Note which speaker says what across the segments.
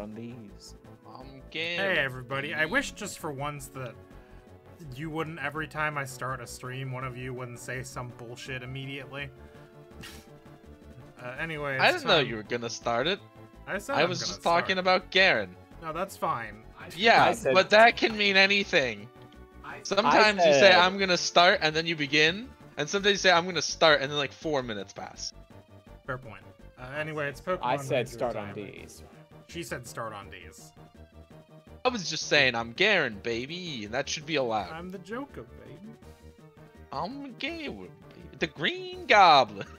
Speaker 1: on these.
Speaker 2: I'm game.
Speaker 3: Hey everybody, I wish just for once that you wouldn't every time I start a stream, one of you wouldn't say some bullshit immediately. uh, anyway,
Speaker 2: I didn't know you were gonna start it.
Speaker 3: I said
Speaker 2: I was
Speaker 3: gonna
Speaker 2: just talking about Garen.
Speaker 3: No, that's fine.
Speaker 2: Yeah,
Speaker 1: I said-
Speaker 2: but that can mean anything. Sometimes you say I'm gonna start and then you begin, and sometimes you say I'm gonna start and then like four minutes pass.
Speaker 3: Fair point. Uh, anyway, it's Pokemon.
Speaker 1: I said
Speaker 3: Ranger
Speaker 1: start on
Speaker 3: time.
Speaker 1: D's.
Speaker 3: She said start on D's.
Speaker 2: I was just saying I'm Garen, baby, and that should be allowed.
Speaker 3: I'm the Joker, baby.
Speaker 2: I'm Garen, baby. the Green Goblin.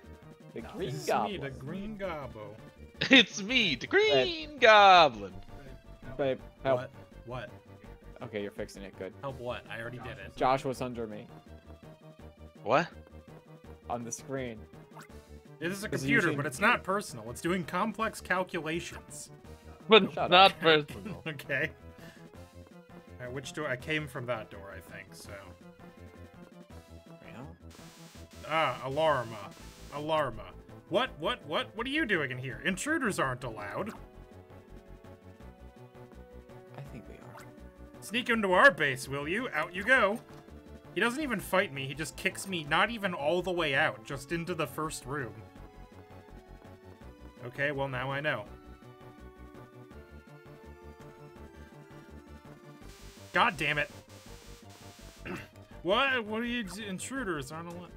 Speaker 1: The Green
Speaker 3: it's
Speaker 1: Goblin.
Speaker 3: me, the Green Gobbo.
Speaker 2: It's me, the Green Goblin.
Speaker 1: Babe, help.
Speaker 3: What? What?
Speaker 1: Okay, you're fixing it. Good.
Speaker 3: Help what? I already did it.
Speaker 1: Josh was under me
Speaker 2: What?
Speaker 1: on the screen.
Speaker 3: It is a
Speaker 1: Is it
Speaker 3: computer, but it's not personal. It's doing complex calculations.
Speaker 2: But
Speaker 1: Shut
Speaker 2: not personal.
Speaker 3: okay. Alright, which door? I came from that door, I think, so.
Speaker 1: Well,
Speaker 3: Ah, Alarma. Alarma. What, what, what? What are you doing in here? Intruders aren't allowed.
Speaker 1: I think we are.
Speaker 3: Sneak into our base, will you? Out you go. He doesn't even fight me, he just kicks me not even all the way out, just into the first room. Okay, well now I know. God damn it. what? What are you intruders aren't allowed?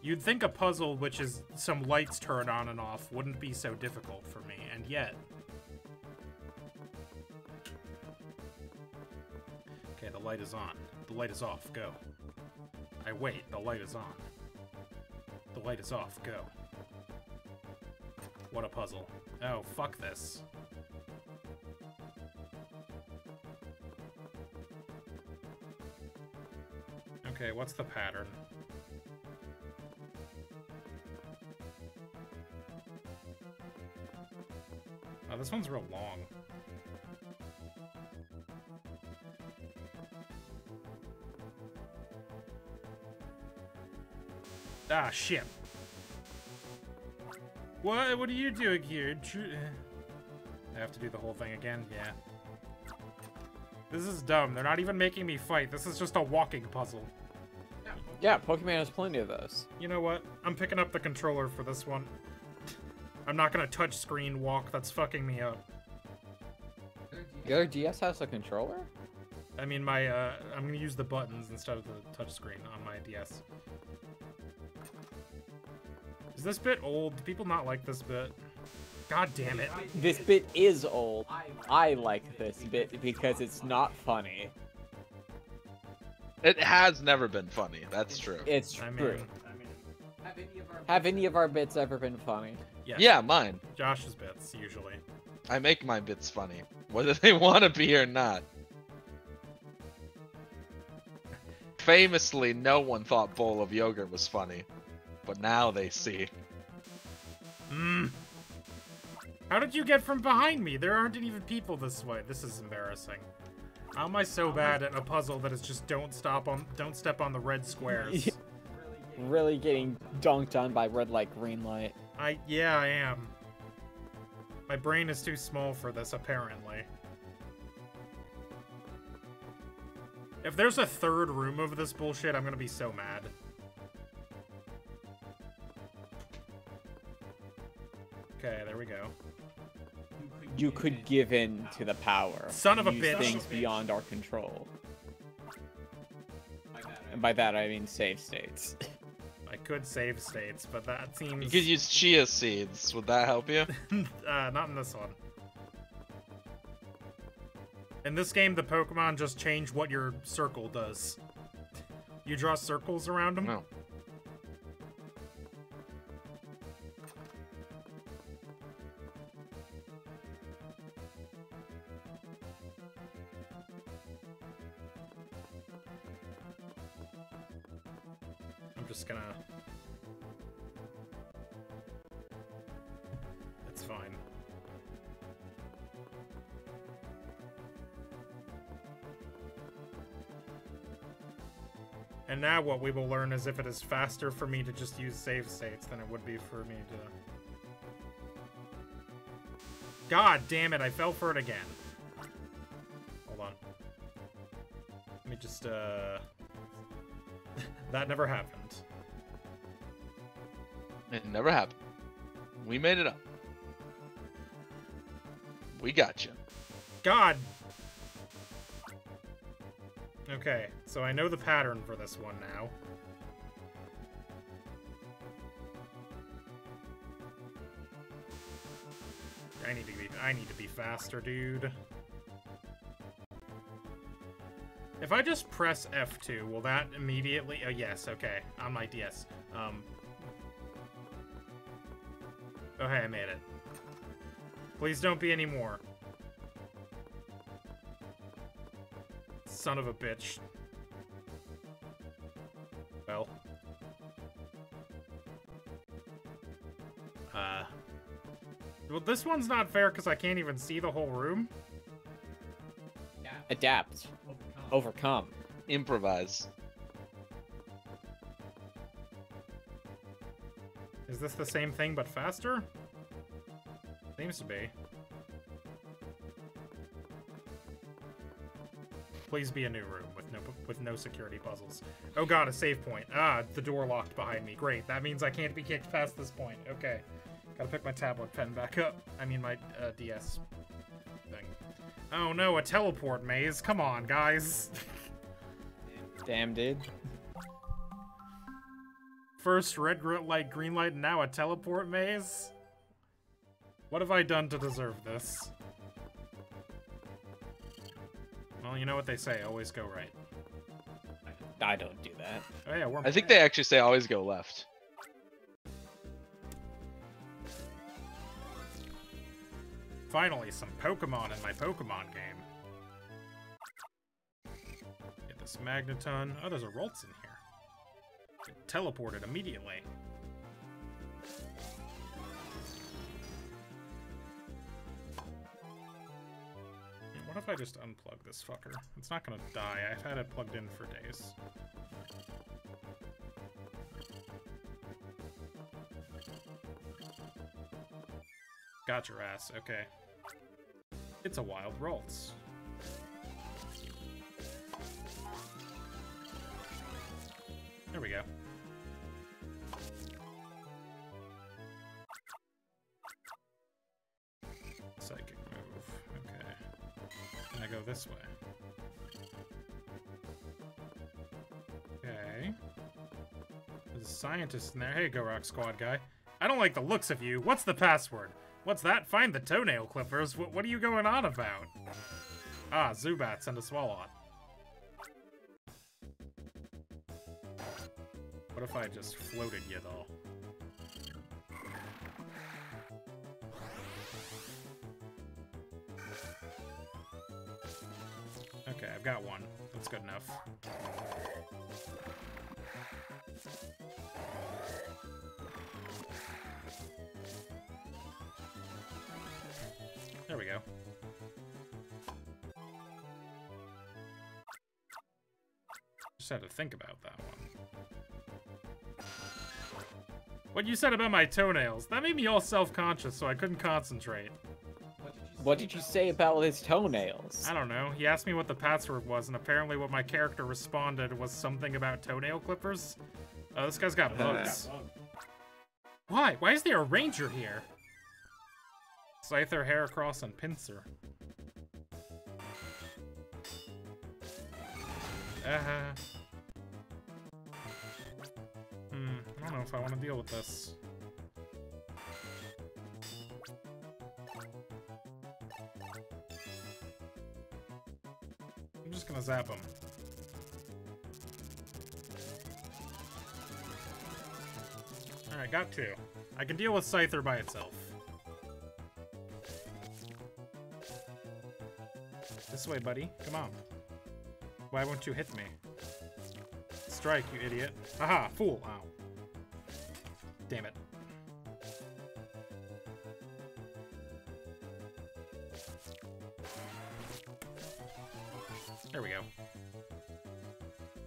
Speaker 3: You'd think a puzzle which is some lights turned on and off wouldn't be so difficult for me, and yet. Okay, the light is on. The light is off. Go. I wait. The light is on. The light is off. Go. What a puzzle. Oh, fuck this. Okay, what's the pattern? Oh, this one's real long. Ah, shit. What? What are you doing here? I have to do the whole thing again? Yeah. This is dumb. They're not even making me fight. This is just a walking puzzle.
Speaker 1: Yeah, Pokemon has plenty of those.
Speaker 3: You know what? I'm picking up the controller for this one. I'm not gonna touch screen walk. That's fucking me up.
Speaker 1: The other DS has a controller?
Speaker 3: I mean, my uh, I'm gonna use the buttons instead of the touch screen on my DS. Is this bit old? Do people not like this bit? God damn it!
Speaker 1: This bit is old. I like this bit because it's not funny.
Speaker 2: It has never been funny. That's true.
Speaker 1: It's
Speaker 3: I
Speaker 1: true.
Speaker 3: mean,
Speaker 1: Have any of our bits ever been funny?
Speaker 3: yes.
Speaker 2: Yeah, mine.
Speaker 3: Josh's bits usually.
Speaker 2: I make my bits funny, whether they want to be or not. Famously, no one thought bowl of yogurt was funny, but now they see.
Speaker 3: Mmm. How did you get from behind me? There aren't even people this way. This is embarrassing. How am I so bad at a puzzle that is just don't stop on, don't step on the red squares?
Speaker 1: Really getting dunked on by red light, green light.
Speaker 3: I yeah, I am. My brain is too small for this, apparently. If there's a third room of this bullshit, I'm gonna be so mad. Okay, there we go.
Speaker 1: You could give in to the power.
Speaker 3: Son of a
Speaker 1: Use
Speaker 3: bitch.
Speaker 1: Things beyond our control. And by that I mean save states.
Speaker 3: I could save states, but that seems
Speaker 2: You could use chia seeds. Would that help you?
Speaker 3: uh, not in this one. In this game, the Pokemon just change what your circle does. You draw circles around them.
Speaker 2: No.
Speaker 3: Gonna. It's fine. And now what we will learn is if it is faster for me to just use save states than it would be for me to... God damn it, I fell for it again. Hold on. Let me just, uh... that never happened.
Speaker 2: It never happened. We made it up. We got you.
Speaker 3: God! Okay, so I know the pattern for this one now. I need to be I need to be faster, dude. If I just press F2, will that immediately Oh yes, okay. On my DS. Um Oh hey, I made it. Please don't be any more. Son of a bitch. Well. Uh. Well, this one's not fair because I can't even see the whole room.
Speaker 1: Adapt. Overcome.
Speaker 2: Improvise.
Speaker 3: Is this the same thing but faster? Seems to be. Please be a new room with no with no security puzzles. Oh god, a save point. Ah, the door locked behind me. Great. That means I can't be kicked past this point. Okay. Gotta pick my tablet pen back up. I mean my uh, DS thing. Oh no, a teleport maze. Come on, guys.
Speaker 1: Damn, dude.
Speaker 3: First red light, green light, and now a teleport maze? What have I done to deserve this? Well, you know what they say, always go right.
Speaker 1: I don't do that.
Speaker 3: Oh yeah, we're
Speaker 2: I think they actually say always go left.
Speaker 3: Finally, some Pokemon in my Pokemon game. Get this Magneton. Oh, there's a Ralts in here. Teleported immediately. What if I just unplug this fucker? It's not gonna die. I've had it plugged in for days. Got your ass. Okay. It's a wild Ralts. There we go. This way. Okay. There's a scientist in there. Hey, Go Rock Squad guy. I don't like the looks of you. What's the password? What's that? Find the toenail clippers. What, what are you going on about? Ah, Zubats and a Swalot. What if I just floated you, though? Okay, I've got one. That's good enough. There we go. Just had to think about that one. What you said about my toenails, that made me all self-conscious, so I couldn't concentrate.
Speaker 1: What did you say about his toenails?
Speaker 3: I don't know. He asked me what the password was, and apparently what my character responded was something about toenail clippers. Oh, this guy's got bugs. Why? Why is there a ranger here? Scyther, Heracross, and Pinsir. Uh-huh. Hmm, I don't know if I want to deal with this. Gonna zap him. Alright, got two. I can deal with Scyther by itself. This way, buddy. Come on. Why won't you hit me? Strike, you idiot. Haha, fool. Ow.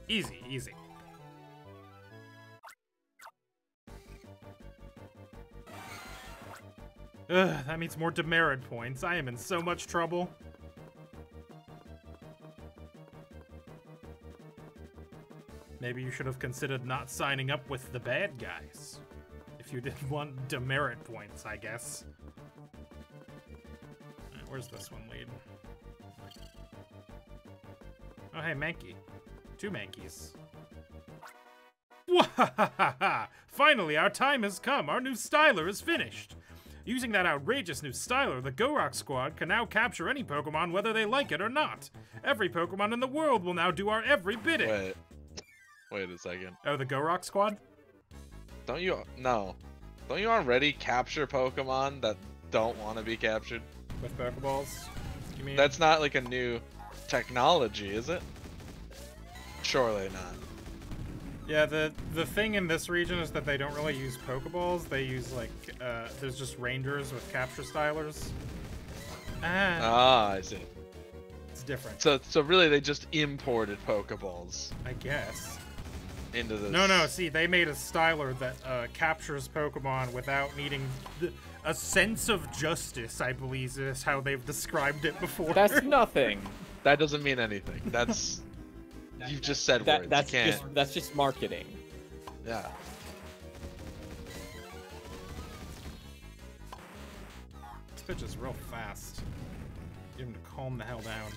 Speaker 3: Easy, easy. Ugh, that means more demerit points. I am in so much trouble. Maybe you should have considered not signing up with the bad guys. If you didn't want demerit points, I guess. Where's this one lead? Oh, hey, Mankey. Two Mankeys. Finally, our time has come. Our new styler is finished. Using that outrageous new styler, the Go-Rock squad can now capture any Pokemon whether they like it or not. Every Pokemon in the world will now do our every bidding.
Speaker 2: Wait. Wait a second.
Speaker 3: Oh, the Go-Rock squad?
Speaker 2: Don't you no. Don't you already capture Pokemon that don't want to be captured?
Speaker 3: With Pokeballs? You mean?
Speaker 2: That's not like a new technology, is it? Surely not.
Speaker 3: Yeah, the the thing in this region is that they don't really use Pokeballs. They use like uh, there's just Rangers with capture stylers. Ah,
Speaker 2: Ah, I see.
Speaker 3: it's different,
Speaker 2: So so really they just imported Pokeballs
Speaker 3: I guess.
Speaker 2: into this.
Speaker 3: No, no. See, they made a styler that uh, captures Pokemon without needing th- a sense of justice. I believe is how they've described it before.
Speaker 1: That's nothing.
Speaker 2: That doesn't mean anything. That's you've just said
Speaker 1: That
Speaker 2: words.
Speaker 1: that's
Speaker 2: you can't.
Speaker 1: just that's just marketing.
Speaker 2: Yeah.
Speaker 3: This bitch is real fast. Get him to calm the hell down.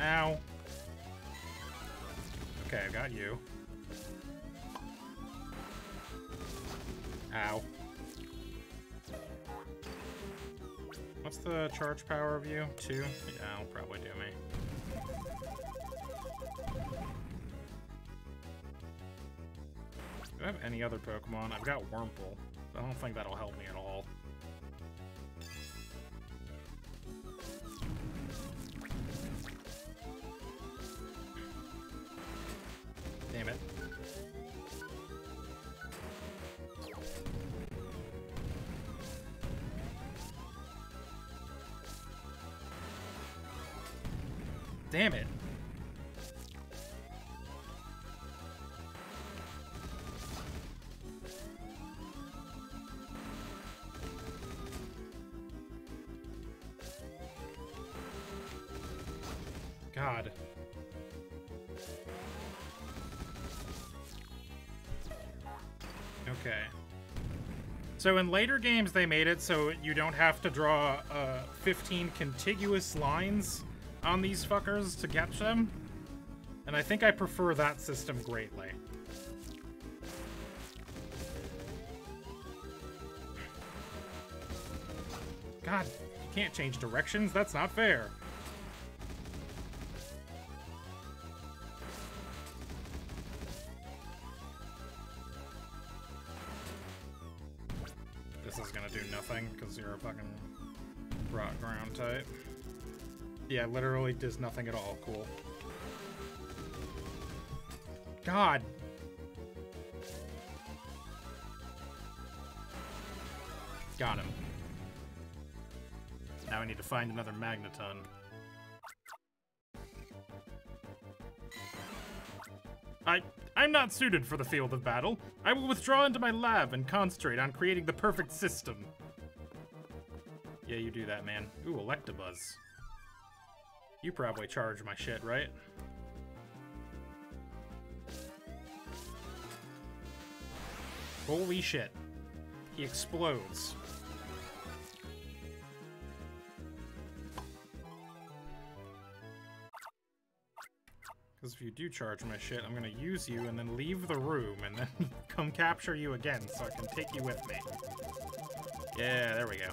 Speaker 3: Ow. Okay, I got you. Ow. What's the charge power of you? Two? Yeah, that'll probably do me. Do I have any other Pokemon? I've got Wurmple. I don't think that'll help me at all. Damn it. Damn it. God. Okay. So in later games, they made it so you don't have to draw uh, 15 contiguous lines on these fuckers to catch them. And I think I prefer that system greatly. God, you can't change directions. That's not fair. Yeah, literally does nothing at all. Cool. God. Got him. Now I need to find another Magneton. I I'm not suited for the field of battle. I will withdraw into my lab and concentrate on creating the perfect system. Yeah, you do that, man. Ooh, Electabuzz. You probably charge my shit, right? Holy shit. He explodes. Because if you do charge my shit, I'm gonna use you and then leave the room and then come capture you again so I can take you with me. Yeah, there we go.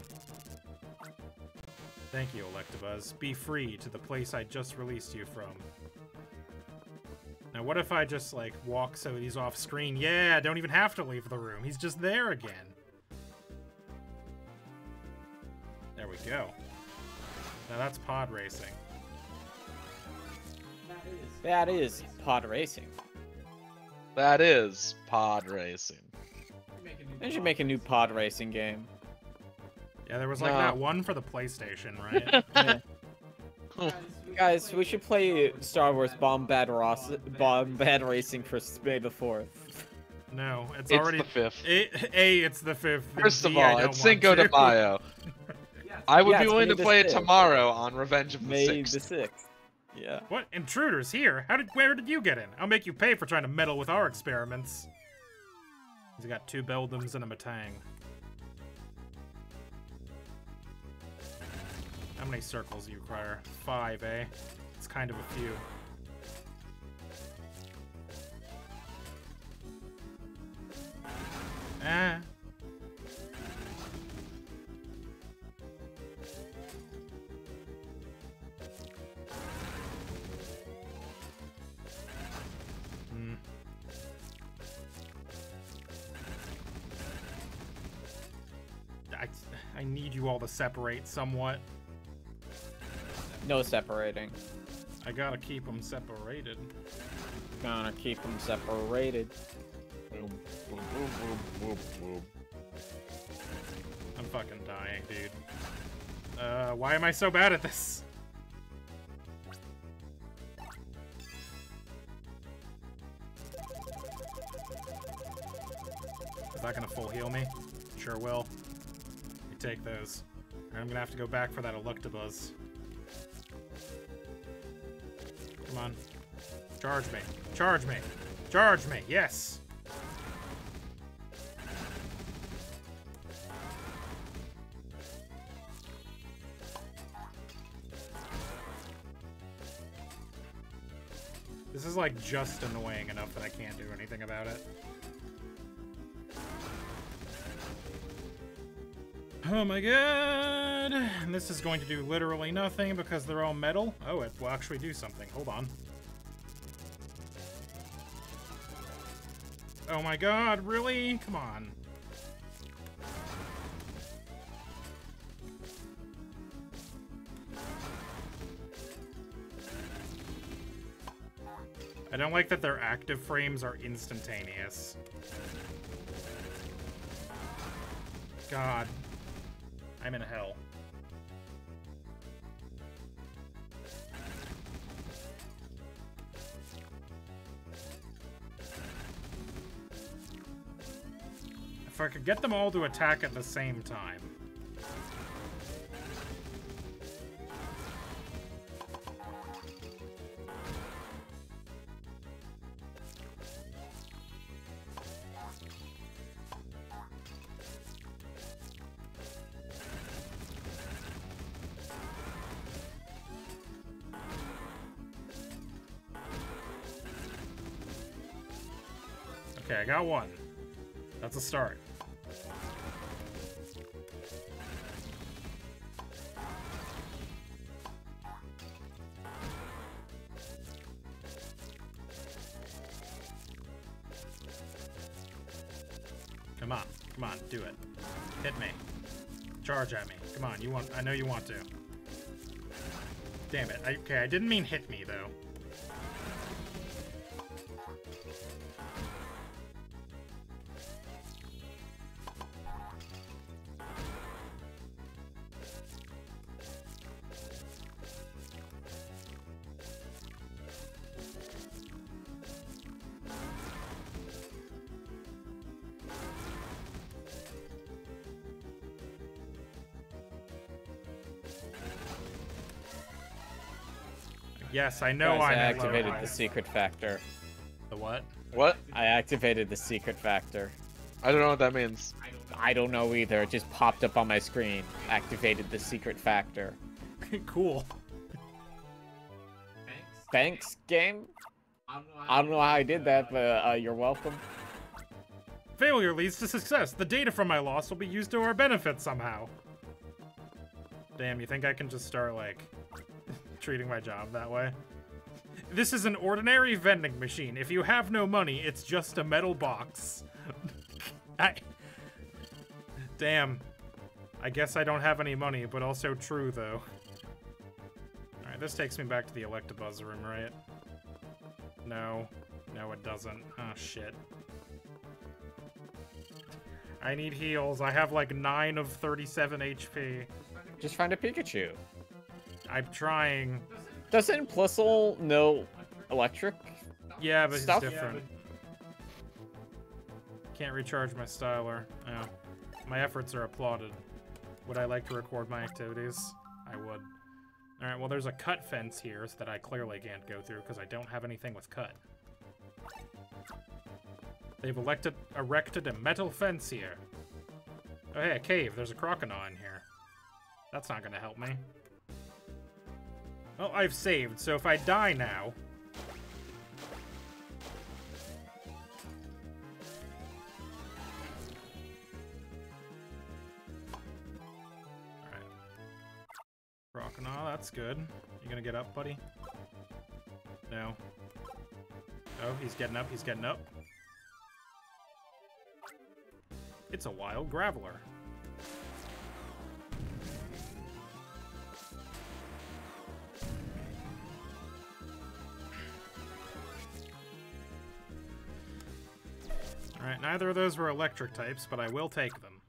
Speaker 3: Thank you, Electabuzz. Be free to the place I just released you from. Now, what if I just, like, walk so he's off screen? Yeah, don't even have to leave the room. He's just there again. There we go. Now that's pod racing.
Speaker 1: That is pod racing.
Speaker 2: That is pod racing.
Speaker 1: They should make a new pod racing game.
Speaker 3: Yeah, there was like
Speaker 2: No.
Speaker 3: that one for the PlayStation, right?
Speaker 1: Yeah. Guys, we should play Star Wars Bombad, Ross- Bombad Racing for May the 4th.
Speaker 3: No, it's,
Speaker 2: It's
Speaker 3: already.
Speaker 2: the fifth.
Speaker 3: A, A, it's the fifth. and
Speaker 2: First of
Speaker 3: B, I
Speaker 2: all, it's Cinco de. Mayo. I would
Speaker 1: Yeah,
Speaker 2: be willing
Speaker 1: May
Speaker 2: to play it tomorrow on Revenge of the
Speaker 1: May
Speaker 2: Sixth.
Speaker 1: the sixth. Yeah.
Speaker 3: What? Intruders here? How did? Where did you get in? I'll make you pay for trying to meddle with our experiments. He's got two Beldums and a Metang. How many circles do you require? Five, eh? It's kind of a few. Ah. Hmm. I, I need you all to separate somewhat.
Speaker 1: No separating.
Speaker 3: I gotta keep them separated.
Speaker 1: Gonna keep them separated.
Speaker 3: I'm fucking dying, dude. Uh, why am I so bad at this? Is that gonna full heal me? Sure will. You take those. I'm gonna have to go back for that Electabuzz. Come on. Charge me. Charge me. Charge me. Yes. This is like just annoying enough that I can't do anything about it. Oh my god! And this is going to do literally nothing because they're all metal. Oh, it will actually do something. Hold on. Oh my god, really? Come on. I don't like that their active frames are instantaneous. God. I'm in hell. If I could get them all to attack at the same time. Okay, I got one. That's a start. I know you want to. Damn it. I, okay, I didn't mean hit me Yes, I know
Speaker 1: I
Speaker 3: I'm in low
Speaker 1: activated the secret factor.
Speaker 3: The what?
Speaker 2: What?
Speaker 1: I activated the secret factor.
Speaker 2: I don't know what that means.
Speaker 1: I don't know either. It just popped up on my screen. Activated the secret factor.
Speaker 3: cool.
Speaker 1: Thanks. Thanks, game. I don't know how I did that, but uh, you're welcome.
Speaker 3: Failure leads to success. The data from my loss will be used to our benefit somehow. Damn, you think I can just start, like, treating my job that way? This is an ordinary vending machine. If you have no money, it's just a metal box. I... Damn. I guess I don't have any money, but also true, though. Alright, this takes me back to the Electabuzz room, right? No. No, it doesn't. Oh, shit. I need heals. I have like 9 of 37 HP.
Speaker 1: Just find a Pikachu.
Speaker 3: I'm trying.
Speaker 1: Doesn't Plusle know electric?
Speaker 3: Yeah, but
Speaker 1: Stuff?
Speaker 3: it's different. can't recharge my styler. Oh. My efforts are applauded. Would I like to record my activities? I would. Alright, well there's a cut fence here so that I clearly can't go through because I don't have anything with cut. They've elected, erected a metal fence here. Oh hey, a cave. There's a crocodile in here. That's not gonna help me. Well, I've saved, so if I die now... Alright. That's good. You gonna get up, buddy? No. Oh, he's getting up, he's getting up. It's a wild graveler. Alright, neither of those were electric types, but I will take them.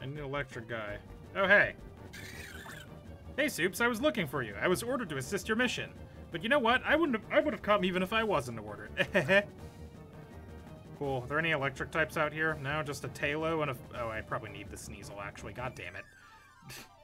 Speaker 3: I need an electric guy. Oh, hey. Hey, Supes, I was looking for you. I was ordered to assist your mission. But you know what? I wouldn't have, I would have come even if I wasn't ordered. cool. Are there any electric types out here? No, just a Taillow and a... Oh, I probably need the Sneasel, actually. God damn it.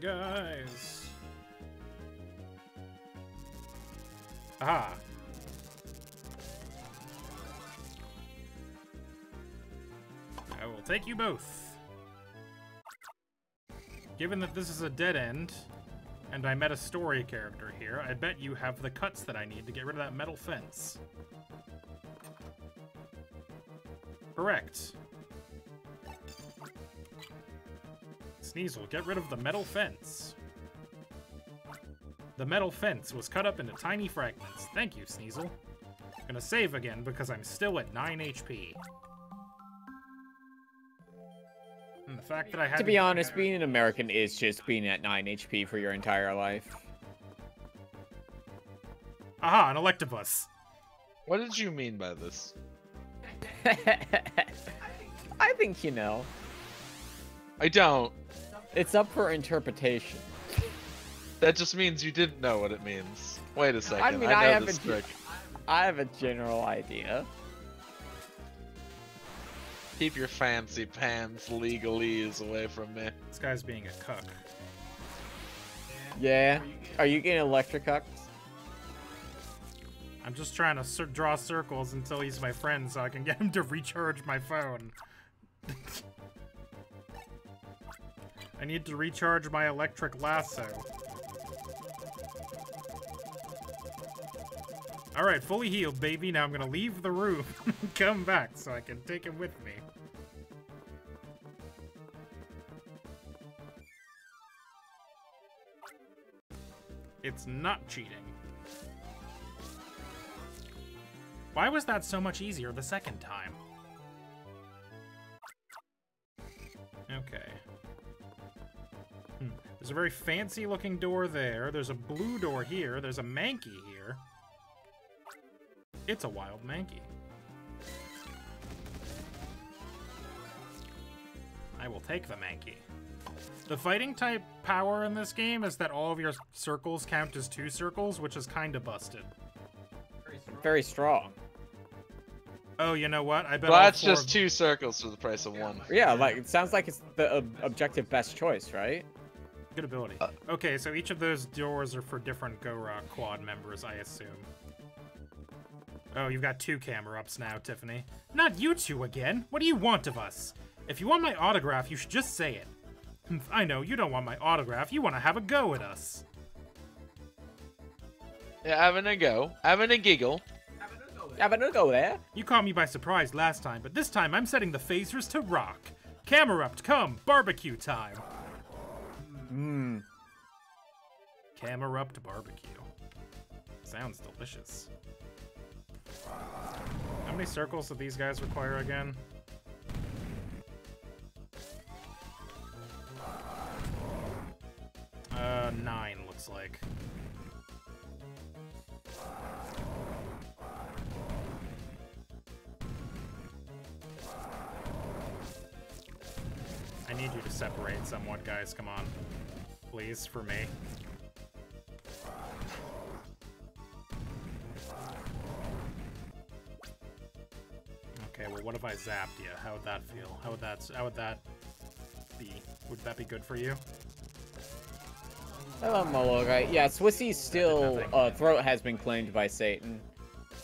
Speaker 3: guys. Aha. I will take you both. Given that this is a dead end, and I met a story character here, I bet you have the cuts that I need to get rid of that metal fence. Correct. Sneasel, get rid of the metal fence. The metal fence was cut up into tiny fragments. Thank you, Sneasel. I'm gonna save again because I'm still at 9 HP. And hmm, the fact that I had
Speaker 1: To be honest, being an American is just being at 9 HP for your entire life.
Speaker 3: Aha, an Electabuzz.
Speaker 2: What did you mean by this?
Speaker 1: I think you know.
Speaker 2: I don't.
Speaker 1: It's up for interpretation.
Speaker 2: That just means you didn't know what it means. Wait a second.
Speaker 1: I mean,
Speaker 2: I
Speaker 1: I,
Speaker 2: know
Speaker 1: have
Speaker 2: this
Speaker 1: a,
Speaker 2: trick.
Speaker 1: I have a general idea.
Speaker 2: Keep your fancy pants legalese away from me.
Speaker 3: This guy's being a cuck.
Speaker 1: Yeah. Are you getting electric cucks?
Speaker 3: I'm just trying to cir draw circles until he's my friend so I can get him to recharge my phone. I need to recharge my electric lasso. Alright, fully healed, baby. Now I'm gonna leave the room come back so I can take him with me. It's not cheating. Why was that so much easier the second time? Okay. Hmm. There's a very fancy looking door there. There's a blue door here. There's a Mankey here. It's a wild Mankey. I will take the Mankey. The fighting type power in this game is that all of your circles count as two circles, which is kind of busted.
Speaker 1: Very strong.
Speaker 3: Oh, you know what? I bet
Speaker 2: Well, that's just
Speaker 3: of-
Speaker 2: two circles for the price of one.
Speaker 1: Yeah, like it sounds like it's the ob- objective best choice, right?
Speaker 3: Good ability.
Speaker 2: Uh,
Speaker 3: okay, so each of those doors are for different Go Rock quad members, I assume. Oh, you've got two Camerupts now, Tiffany. Not you two again! What do you want of us? If you want my autograph, you should just say it. I know, you don't want my autograph, you want to have a go at us.
Speaker 2: Yeah, having a go, having a giggle.
Speaker 1: Yeah, but don't go there.
Speaker 3: You caught me by surprise last time, but this time I'm setting the phasers to rock. Camerupt, come, barbecue time.
Speaker 1: Mmm.
Speaker 3: Camerupt to barbecue. Sounds delicious. How many circles do these guys require again? Uh, nine looks like. Need you to separate somewhat, guys. Come on. Please, for me. Okay, well, what if I zapped you? How would that feel? How would that, how would that be? Would that be good for you?
Speaker 1: Hello, Mologai. Yeah, Swissy's still, uh, throat has been claimed by Satan.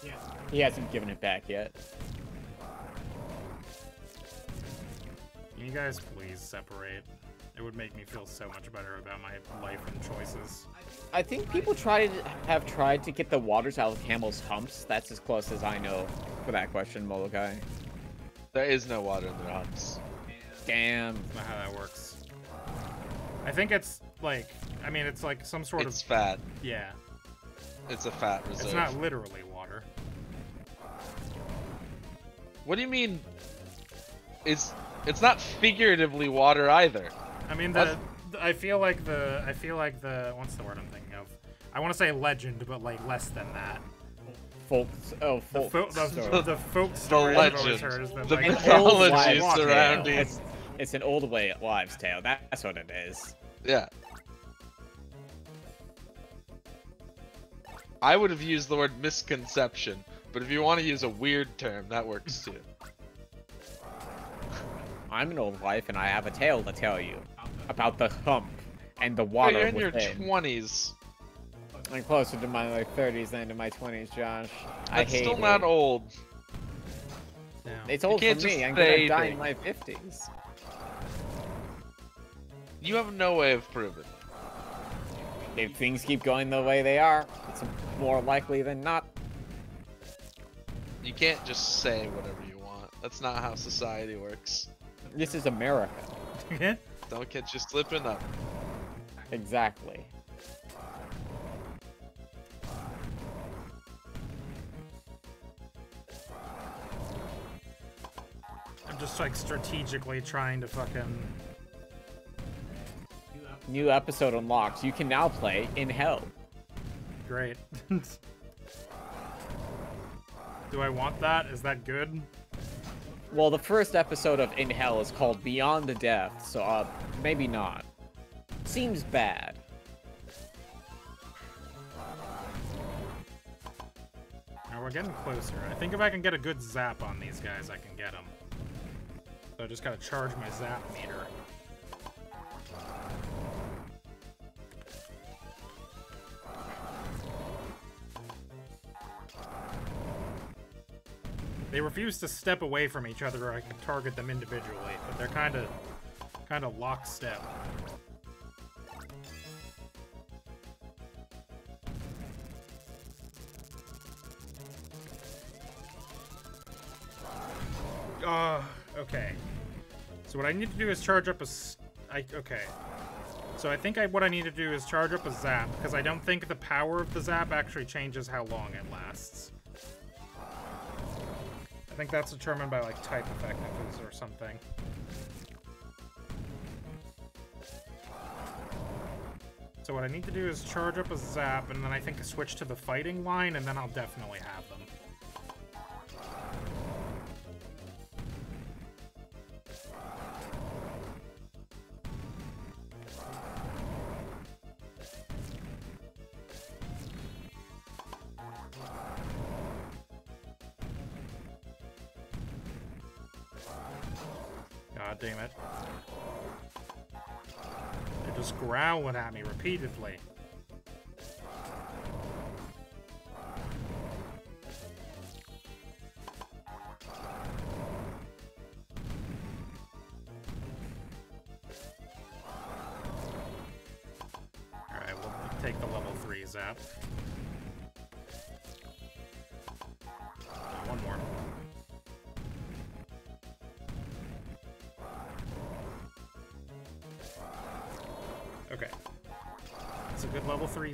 Speaker 3: Yeah.
Speaker 1: He hasn't given it back yet.
Speaker 3: Can you guys please separate? It would make me feel so much better about my life and choices.
Speaker 1: I think people tried have tried to get the waters out of camel's humps. That's as close as I know for that question, Molokai.
Speaker 2: There is no water in their humps.
Speaker 1: Damn.
Speaker 3: That's not how that works. I think it's like, I mean, it's like some sort
Speaker 2: It's
Speaker 3: of,
Speaker 2: fat.
Speaker 3: yeah.
Speaker 2: It's a fat reserve.
Speaker 3: It's not literally water.
Speaker 2: What do you mean? It's it's not figuratively water either.
Speaker 3: I mean, the, the- I feel like the, I feel like the, what's the word I'm thinking of? I want to say legend, but like less than that.
Speaker 1: Folk. Oh,
Speaker 3: The,
Speaker 1: folk.
Speaker 3: fo- the,
Speaker 1: story.
Speaker 3: the folk story I've
Speaker 2: legend.
Speaker 3: that
Speaker 2: The
Speaker 3: like,
Speaker 2: mythology surrounding-
Speaker 1: It's, it's an old way wives' tale. That's what it is.
Speaker 2: Yeah. I would have used the word misconception, but if you want to use a weird term, that works too.
Speaker 1: I'm an old wife, and I have a tale to tell you about the hump and the
Speaker 2: Hey,
Speaker 1: water
Speaker 2: you're in your twenties.
Speaker 1: I'm closer to my like 30s than to my 20s, Josh. I
Speaker 2: That's
Speaker 1: hate
Speaker 2: still
Speaker 1: it.
Speaker 2: not old.
Speaker 1: It's old for me. I'm gonna die
Speaker 2: that.
Speaker 1: in my 50s.
Speaker 2: You have no way of proving.
Speaker 1: If things keep going the way they are, it's more likely than not.
Speaker 2: You can't just say whatever you want. That's not how society works.
Speaker 1: This is America.
Speaker 2: Don't catch you slipping up.
Speaker 1: Exactly.
Speaker 3: I'm just like strategically trying to fucking.
Speaker 1: New episode unlocked. You can now play in hell.
Speaker 3: Great. Do I want that? Is that good?
Speaker 1: Well, the first episode of In Hell is called Beyond the Death, so uh, maybe not. Seems bad.
Speaker 3: Now we're getting closer. I think if I can get a good zap on these guys, I can get them. So I just gotta charge my zap meter. They refuse to step away from each other or I can target them individually, but they're kind of kind of lockstep. Uh, okay. So what I need to do is charge up a. I okay. So I think I, what I need to do is charge up a zap because I don't think the power of the zap actually changes how long it lasts. I think that's determined by like type effectiveness or something. So what I need to do is charge up a zap and then I think switch to the fighting line and then I'll definitely have them. Growling at me repeatedly.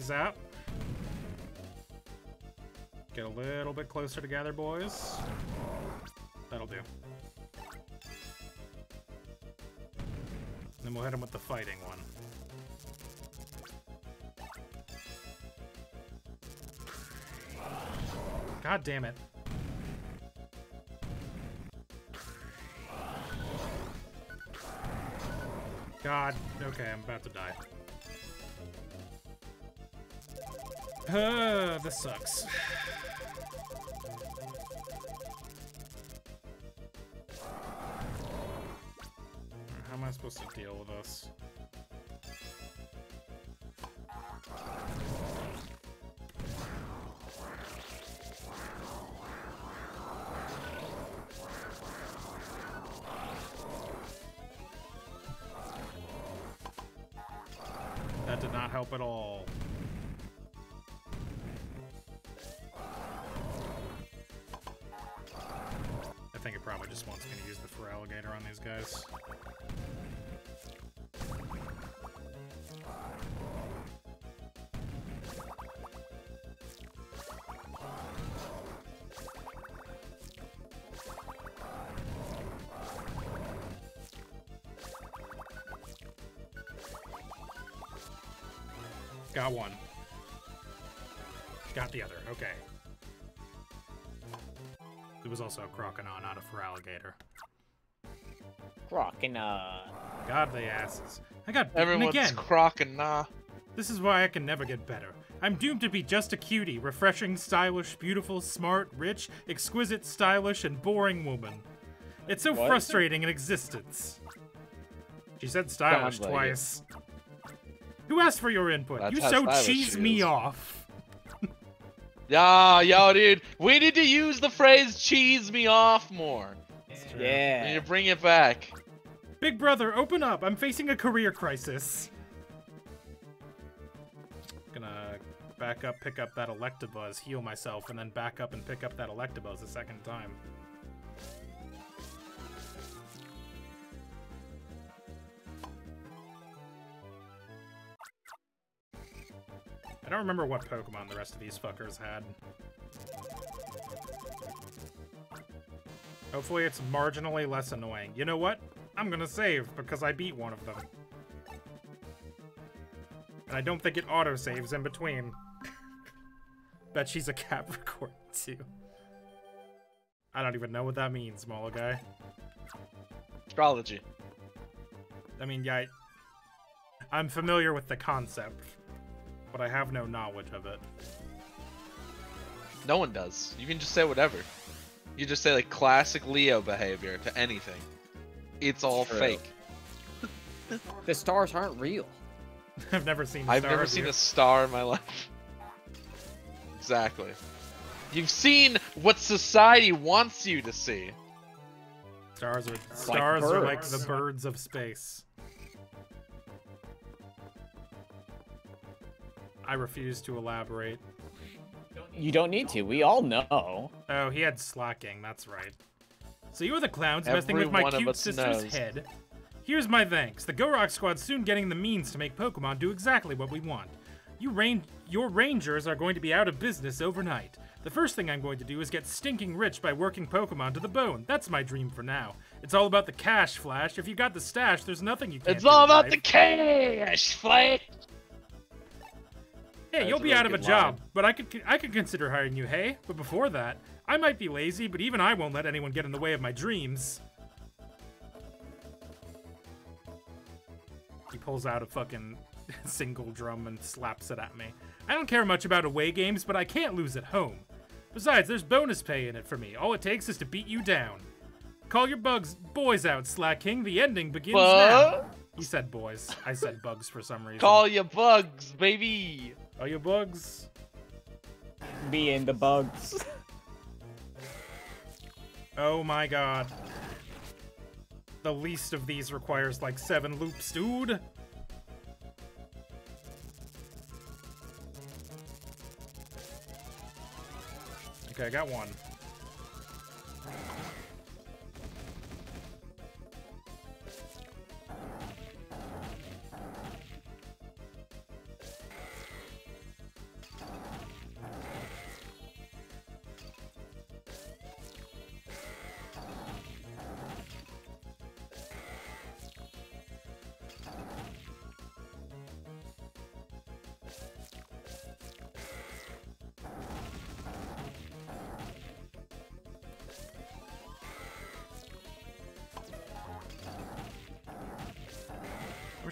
Speaker 3: zap. Get a little bit closer together, boys. That'll do. Then we'll hit him with the fighting one. God damn it. God, okay, I'm about to die. Uh, this sucks. How am I supposed to deal with this? Wants me to use the Feraligatr on these guys. Got one. Got the other. Okay. It was also a Croconaw, not a Feraligatr.
Speaker 1: Rockin' uh
Speaker 3: God, the asses. I got beaten
Speaker 2: Everyone's
Speaker 3: again.
Speaker 2: crocking nah.
Speaker 3: This is why I can never get better. I'm doomed to be just a cutie, refreshing, stylish, beautiful, smart, rich, exquisite, stylish, and boring woman. It's so
Speaker 1: What?
Speaker 3: frustrating in existence. She said stylish
Speaker 1: Sounds like
Speaker 3: twice. Who asked for your input?
Speaker 2: That's
Speaker 3: you so cheese me
Speaker 2: is.
Speaker 3: Off.
Speaker 2: Yeah, yo, dude. We need to use the phrase cheese me off more. We need
Speaker 1: Yeah.
Speaker 2: to bring it back.
Speaker 3: Big brother, open up. I'm facing a career crisis. Gonna back up, pick up that Electabuzz, heal myself, and then back up and pick up that Electabuzz a second time. Don't remember what Pokemon the rest of these fuckers had. Hopefully it's marginally less annoying. You know what? I'm gonna save because I beat one of them. And I don't think it auto-saves in between. Bet she's a Capricorn too. I don't even know what that means, Mola guy.
Speaker 2: Astrology.
Speaker 3: I mean, yeah, I, I'm familiar with the concept, but I have no knowledge of it.
Speaker 2: No one does. You can just say whatever. You just say like classic Leo behavior to anything. It's all
Speaker 1: True.
Speaker 2: fake.
Speaker 1: The stars aren't real.
Speaker 3: I've never seen.
Speaker 2: I've
Speaker 3: Star
Speaker 2: never seen
Speaker 3: You.
Speaker 2: a star in my life. Exactly. You've seen what society wants you to see.
Speaker 3: Stars are
Speaker 1: like
Speaker 3: are like the birds of space. I refuse to elaborate.
Speaker 1: You don't need to. We all know.
Speaker 3: Oh, he had Slaking. That's right. So you were the clowns
Speaker 2: Every
Speaker 3: messing with my cute sister's
Speaker 2: knows.
Speaker 3: head. Here's my thanks. The Go Rock Squad's soon getting the means to make Pokemon do exactly what we want. You ran- your rangers are going to be out of business overnight. The first thing I'm going to do is get stinking rich by working Pokemon to the bone. That's my dream for now. It's all about the cash, Flash. If you got the stash, there's nothing you can't
Speaker 2: It's all
Speaker 3: in
Speaker 2: about
Speaker 3: life.
Speaker 2: the cash, Flash.
Speaker 3: Hey, you'll be
Speaker 2: really
Speaker 3: out of a
Speaker 2: good
Speaker 3: job, but I could I could consider hiring you. Hey, but before that, I might be lazy, but even I won't let anyone get in the way of my dreams. He pulls out a fucking single drum and slaps it at me. I don't care much about away games, but I can't lose at home. Besides, there's bonus pay in it for me. All it takes is to beat you down. Call your bugs boys out, Slaking. The ending begins now.
Speaker 2: What?
Speaker 3: He said boys. I said bugs for some reason.
Speaker 2: Call your bugs, baby.
Speaker 3: Call your bugs.
Speaker 1: Me and the bugs.
Speaker 3: Oh my god. The least of these requires like seven loops, dude. Okay, I got one.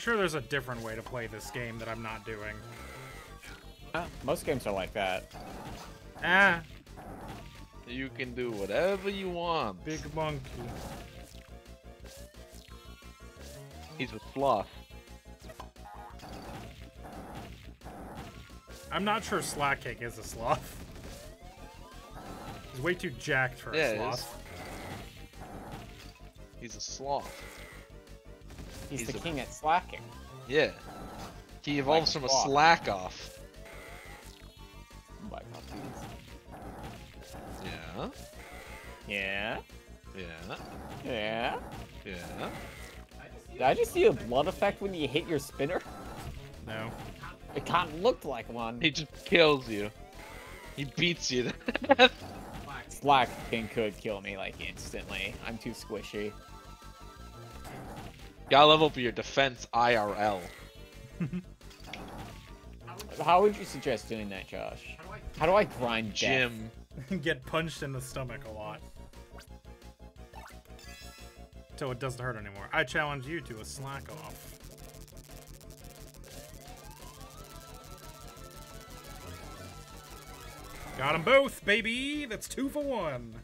Speaker 3: Sure there's a different way to play this game that I'm not doing.
Speaker 1: Uh, most games are like that.
Speaker 3: Ah,
Speaker 2: You can do whatever you want.
Speaker 3: big monkey.
Speaker 2: He's with Sloth.
Speaker 3: I'm not sure Slaking is a sloth. He's way too jacked for
Speaker 2: Yeah,
Speaker 3: a
Speaker 2: it
Speaker 3: sloth.
Speaker 2: He's a sloth.
Speaker 1: He's,
Speaker 2: He's
Speaker 1: the
Speaker 2: a-
Speaker 1: king at slacking.
Speaker 2: Yeah. He evolves
Speaker 1: a
Speaker 2: from a
Speaker 1: sloth.
Speaker 2: slack off.
Speaker 1: Like,
Speaker 2: Yeah.
Speaker 1: Yeah.
Speaker 2: Yeah.
Speaker 1: Yeah.
Speaker 2: Yeah.
Speaker 1: Did I just see a blood effect when you hit your spinner?
Speaker 3: No.
Speaker 1: It kind of looked like one.
Speaker 2: He just kills you. He beats you to death.
Speaker 1: Slack King could kill me like instantly. I'm too squishy.
Speaker 2: Gotta level up your defense IRL.
Speaker 1: How would you suggest doing that, Josh? How do I grind death?
Speaker 2: Jim.
Speaker 3: Get punched in the stomach a lot. Till it doesn't hurt anymore. I challenge you to a slack off. Got them both, baby! That's two for one.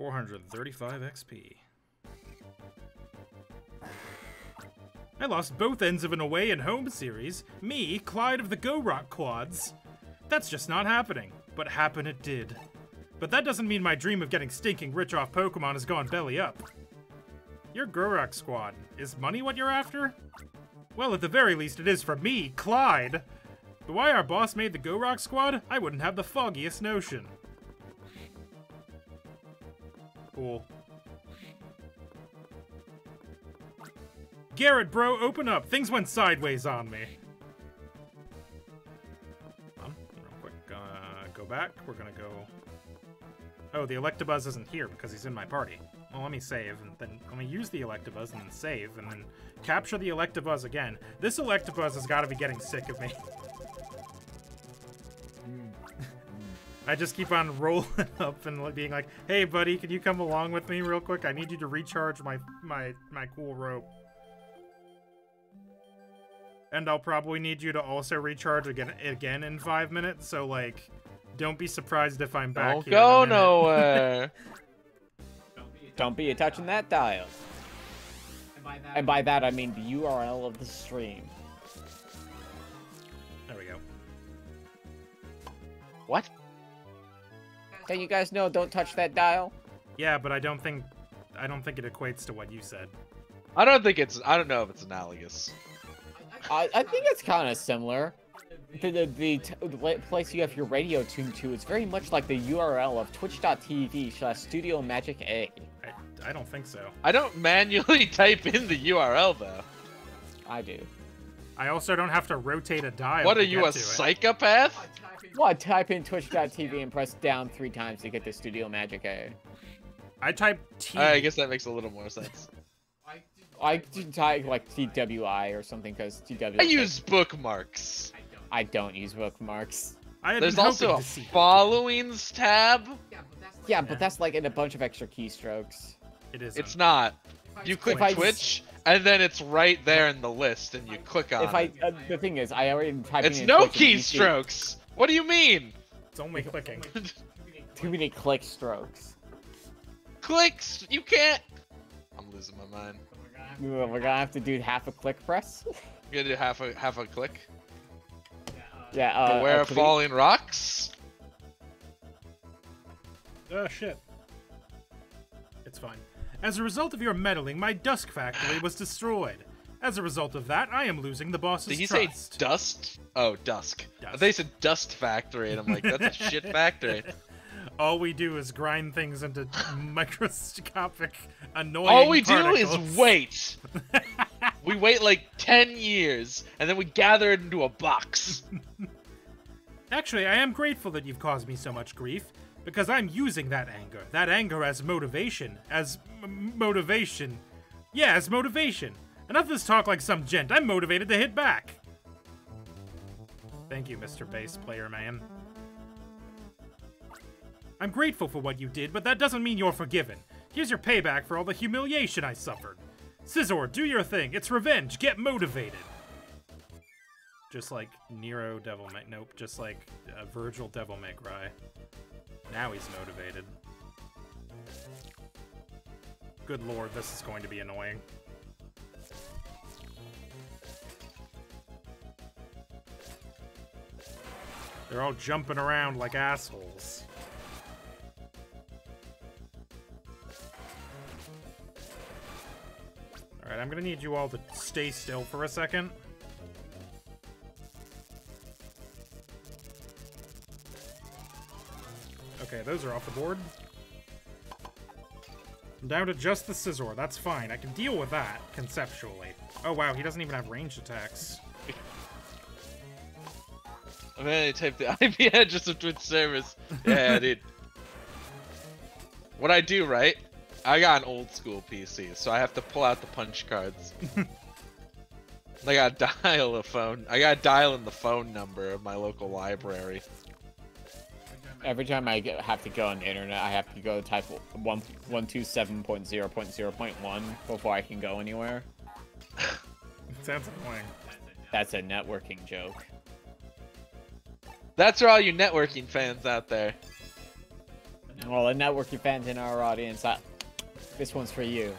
Speaker 3: 435 XP. I lost both ends of an away and home series. Me, Clyde of the Go Rock Quads. That's just not happening. But happen it did. But that doesn't mean my dream of getting stinking rich off Pokemon has gone belly up. Your Go-Rock squad. Is money what you're after? Well, at the very least, it is for me, Clyde. But why our boss made the Go-Rock squad, I wouldn't have the foggiest notion. Cool. Garrett, bro, open up. Things went sideways on me. Um, real quick, uh, go back. We're gonna go. Oh, the Electabuzz isn't here because he's in my party. Well, let me save, and then let me use the Electabuzz, and then save, and then capture the Electabuzz again. This Electabuzz has got to be getting sick of me. I just keep on rolling up and being like, "Hey, buddy, can you come along with me real quick? I need you to recharge my my my cool rope." And I'll probably need you to also recharge again again in five minutes. So like, don't be surprised if I'm back
Speaker 2: Don't
Speaker 3: here. in a
Speaker 2: go nowhere.
Speaker 1: Don't be touching that dial. And by that I mean the URL of the stream.
Speaker 3: There we go.
Speaker 2: what?
Speaker 1: Don't you guys know don't touch that dial?
Speaker 3: Yeah, but I don't think I don't think it equates to what you said.
Speaker 2: I don't think it's. I don't know if it's analogous.
Speaker 1: I, I think it's kind of similar. The, the, the, t- the place you have your radio tuned to is very much like the URL of twitch.tv slash studio magic A.
Speaker 3: I, I don't think so.
Speaker 2: I don't manually type in the URL though.
Speaker 1: I do.
Speaker 3: I also don't have to rotate a dial.
Speaker 2: What
Speaker 3: to
Speaker 2: are you,
Speaker 3: get
Speaker 2: a
Speaker 3: psychopath? it.
Speaker 2: Psychopath?
Speaker 1: Well, I type in twitch.tv and press down three times to get the studio magic A.
Speaker 3: I type T.
Speaker 2: I guess that makes a little more sense.
Speaker 1: I do type like TWI or something because TW.
Speaker 2: I use bookmarks.
Speaker 1: I don't use bookmarks.
Speaker 3: I had
Speaker 2: also a followings tab.
Speaker 1: Yeah, but that's like in a bunch of extra keystrokes.
Speaker 3: it is.
Speaker 2: It's not. You click
Speaker 1: If I-
Speaker 2: Twitch, and then it's right there in the list, and you click on
Speaker 1: If I,
Speaker 2: it.
Speaker 1: uh, the thing is, I already typed
Speaker 2: It's
Speaker 1: in
Speaker 2: no
Speaker 1: Twitch and
Speaker 2: keystrokes. What do you mean?
Speaker 3: It's only clicking.
Speaker 1: Too many click strokes.
Speaker 2: Clicks. You can't. I'm losing my mind.
Speaker 1: We're gonna have to do half a click press.
Speaker 2: You gotta do half a half a click.
Speaker 1: yeah. Uh,
Speaker 2: Beware
Speaker 1: uh,
Speaker 2: of
Speaker 1: please-
Speaker 2: falling rocks.
Speaker 3: Oh shit. It's fine. As a result of your meddling, my Dusk Factory was destroyed. As a result of that, I am losing the boss's
Speaker 2: Did he
Speaker 3: trust.
Speaker 2: say dust? Oh, dusk.
Speaker 3: Dusk.
Speaker 2: They said dust factory, and I'm like, that's a shit factory.
Speaker 3: All we do is grind things into microscopic, annoying
Speaker 2: All we do is wait. we wait like 10 years, and then we gather it into a box.
Speaker 3: Actually, I am grateful that you've caused me so much grief, because I'm using that anger. That anger as motivation. As m- motivation. Yeah, as motivation. Enough of this talk like some gent. I'm motivated to hit back. Thank you, Mr. Bass Player Man. I'm grateful for what you did, but that doesn't mean you're forgiven. Here's your payback for all the humiliation I suffered. Scizor, do your thing. It's revenge. Get motivated. Just like Nero Devil May... Nope, just like uh, Vergil Devil May Cry. Now he's motivated. Good lord, this is going to be annoying. They're all jumping around like assholes. Alright, I'm gonna need you all to stay still for a second. Okay, those are off the board. I'm down to just the Scizor. That's fine. I can deal with that, conceptually. Oh, wow, he doesn't even have ranged attacks.
Speaker 2: I'm gonna type the IP address of Twitch service. Yeah, dude. What I do, right? I got an old school PC, so I have to pull out the punch cards. I gotta dial a phone. I gotta dial in the phone number of my local library.
Speaker 1: Every time I get, have to go on the internet, I have to go type one one two seven point zero point zero point one before I can go anywhere.
Speaker 3: Sounds annoying.
Speaker 1: That's a networking joke.
Speaker 2: That's for all you networking fans out there.
Speaker 1: Well, the networking fans in our audience, I, this one's for you.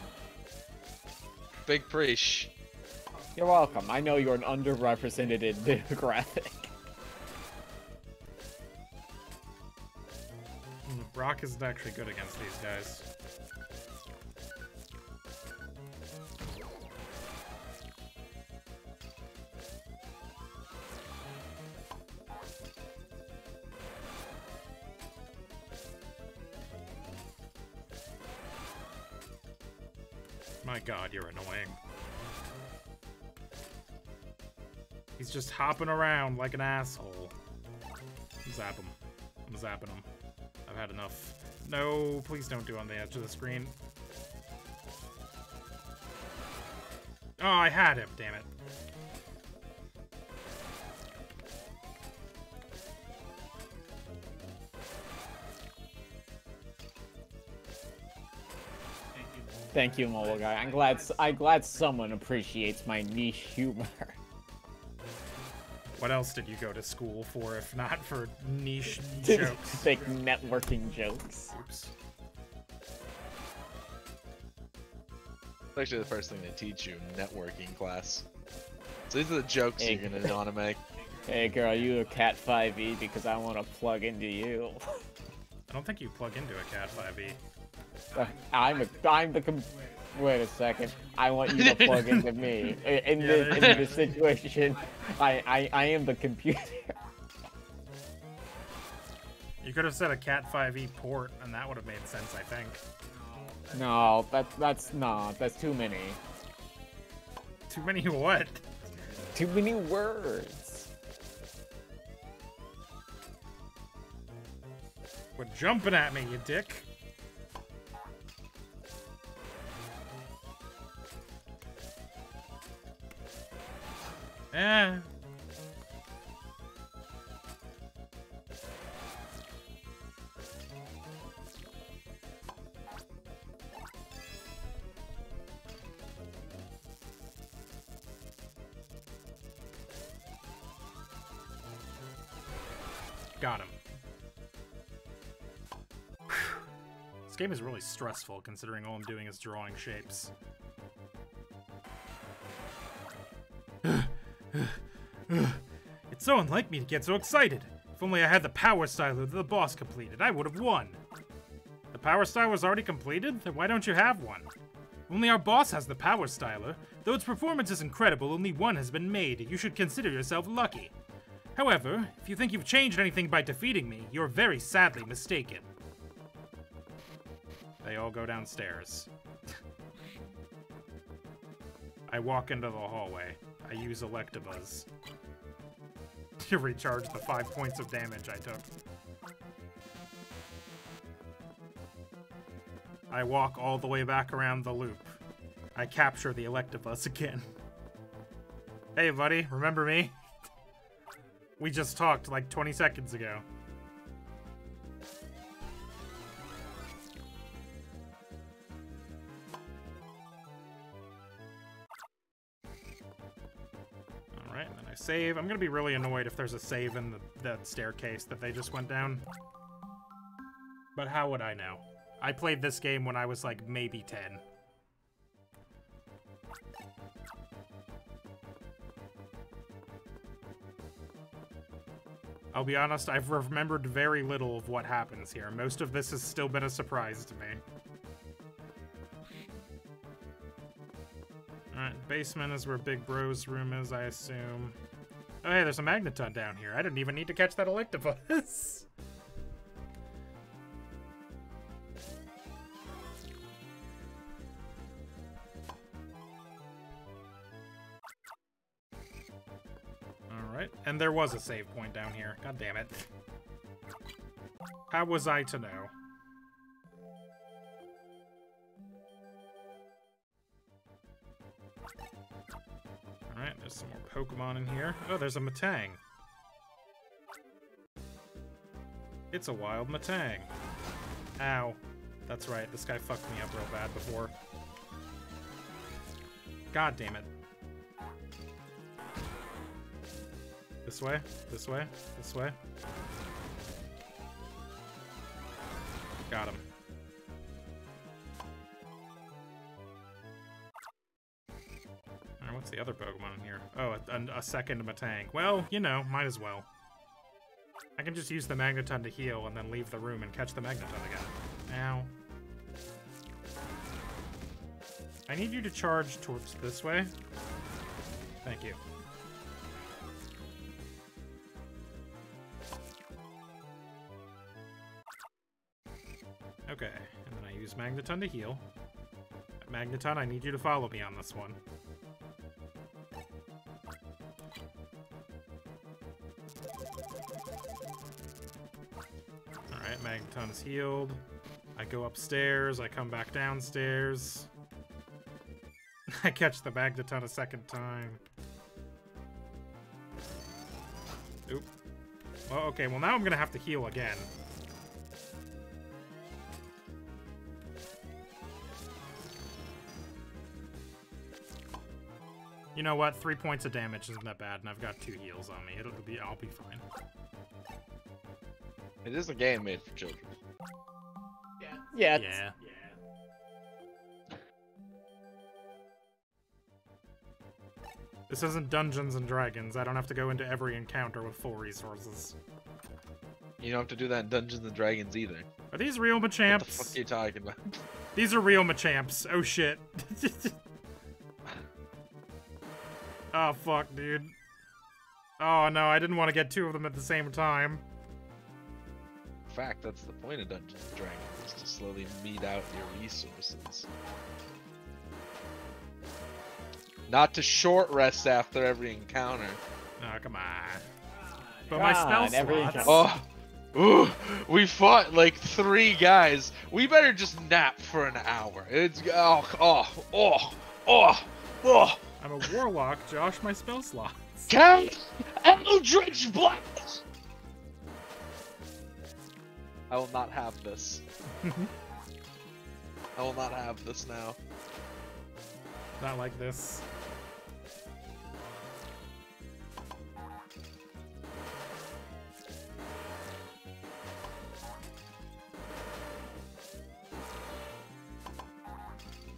Speaker 2: Big preach.
Speaker 1: You're welcome. I know you're an underrepresented demographic.
Speaker 3: Brock isn't actually good against these guys. My god, you're annoying. He's just hopping around like an asshole. Zap him. I'm zapping him. I've had enough. No, please don't do on the edge of the screen. Oh, I had him, damn it.
Speaker 1: Thank you, mobile guy. I'm glad. I'm glad someone appreciates my niche humor.
Speaker 3: What else did you go to school for if not for niche jokes?
Speaker 1: Fake networking jokes.
Speaker 3: Oops.
Speaker 2: It's actually the first thing they teach you in networking class. So these are the jokes
Speaker 1: Hey.
Speaker 2: you're gonna want to make.
Speaker 1: Hey girl, you a cat 5e because I want to plug into you.
Speaker 3: I don't think you plug into a Cat 5e.
Speaker 1: I'm a, I'm the com- Wait a second. I want you to plug into me. In
Speaker 3: Yeah,
Speaker 1: this, in this situation, I, I, I am the computer.
Speaker 3: You could have said a Cat 5e port, and that would have made sense, I think.
Speaker 1: No, that, that's not. that's too many.
Speaker 3: Too many what?
Speaker 1: Too many words.
Speaker 3: Quit jumping at me, you dick. Eh. Got him. This game is really stressful considering all I'm doing is drawing shapes. So unlike me to get so excited. If only I had the power styler that the boss completed, I would have won. The power styler was already completed? Then why don't you have one? Only our boss has the power styler. Though its performance is incredible, only one has been made. You should consider yourself lucky. However, if you think you've changed anything by defeating me, you're very sadly mistaken. They all go downstairs. I walk into the hallway. I use Electabuzz to recharge the five points of damage I took. I walk all the way back around the loop. I capture the Electabuzz again. Hey, buddy, remember me? We just talked like 20 seconds ago. Save. I'm gonna be really annoyed if there's a save in the, the staircase that they just went down. But how would I know? I played this game when I was like maybe 10. I'll be honest, I've remembered very little of what happens here. Most of this has still been a surprise to me. Alright, basement is where Big Bro's room is, I assume. Oh, hey, there's a Magneton down here. I didn't even need to catch that Electabuzz. Alright, and there was a save point down here. God damn it. How was I to know? There's some more Pokemon in here. Oh, there's a Metang. It's a wild Metang. Ow. That's right, this guy fucked me up real bad before. God damn it. This way, this way, this way. Got him. Alright, what's the other Pokemon? Oh, a, a second Metang. Well, you know, might as well. I can just use the Magneton to heal and then leave the room and catch the Magneton again. Ow. I need you to charge towards this way. Thank you. Okay, and then I use Magneton to heal. Magneton, I need you to follow me on this one. Magneton's healed. I go upstairs, I come back downstairs. I catch the Magneton a second time. Oop. Well, okay, well now I'm gonna have to heal again. You know what? Three points of damage isn't that bad, and I've got two heals on me. It'll be, I'll be fine.
Speaker 2: It is a game made for children.
Speaker 1: Yeah. it's-
Speaker 3: Yeah. This isn't Dungeons and Dragons. I don't have to go into every encounter with full resources.
Speaker 2: You don't have to do that in Dungeons and Dragons either.
Speaker 3: Are these real Machamps?
Speaker 2: What the fuck are you talking about?
Speaker 3: These are real Machamps. Oh shit. oh fuck, dude. Oh no, I didn't want to get two of them at the same time.
Speaker 2: In fact, that's the point of Dungeons and Dragons, is to slowly meet out your resources. Not to short rest after every encounter.
Speaker 3: Oh, come on. But my spell
Speaker 1: God,
Speaker 3: slots.
Speaker 2: Oh, ooh, we fought like three guys. We better just nap for an hour. It's oh, oh, oh, oh, oh.
Speaker 3: I'm a warlock, Josh. My spell slots.
Speaker 2: Count Eldritch Blast. I will not have this. I will not have this now.
Speaker 3: Not like this.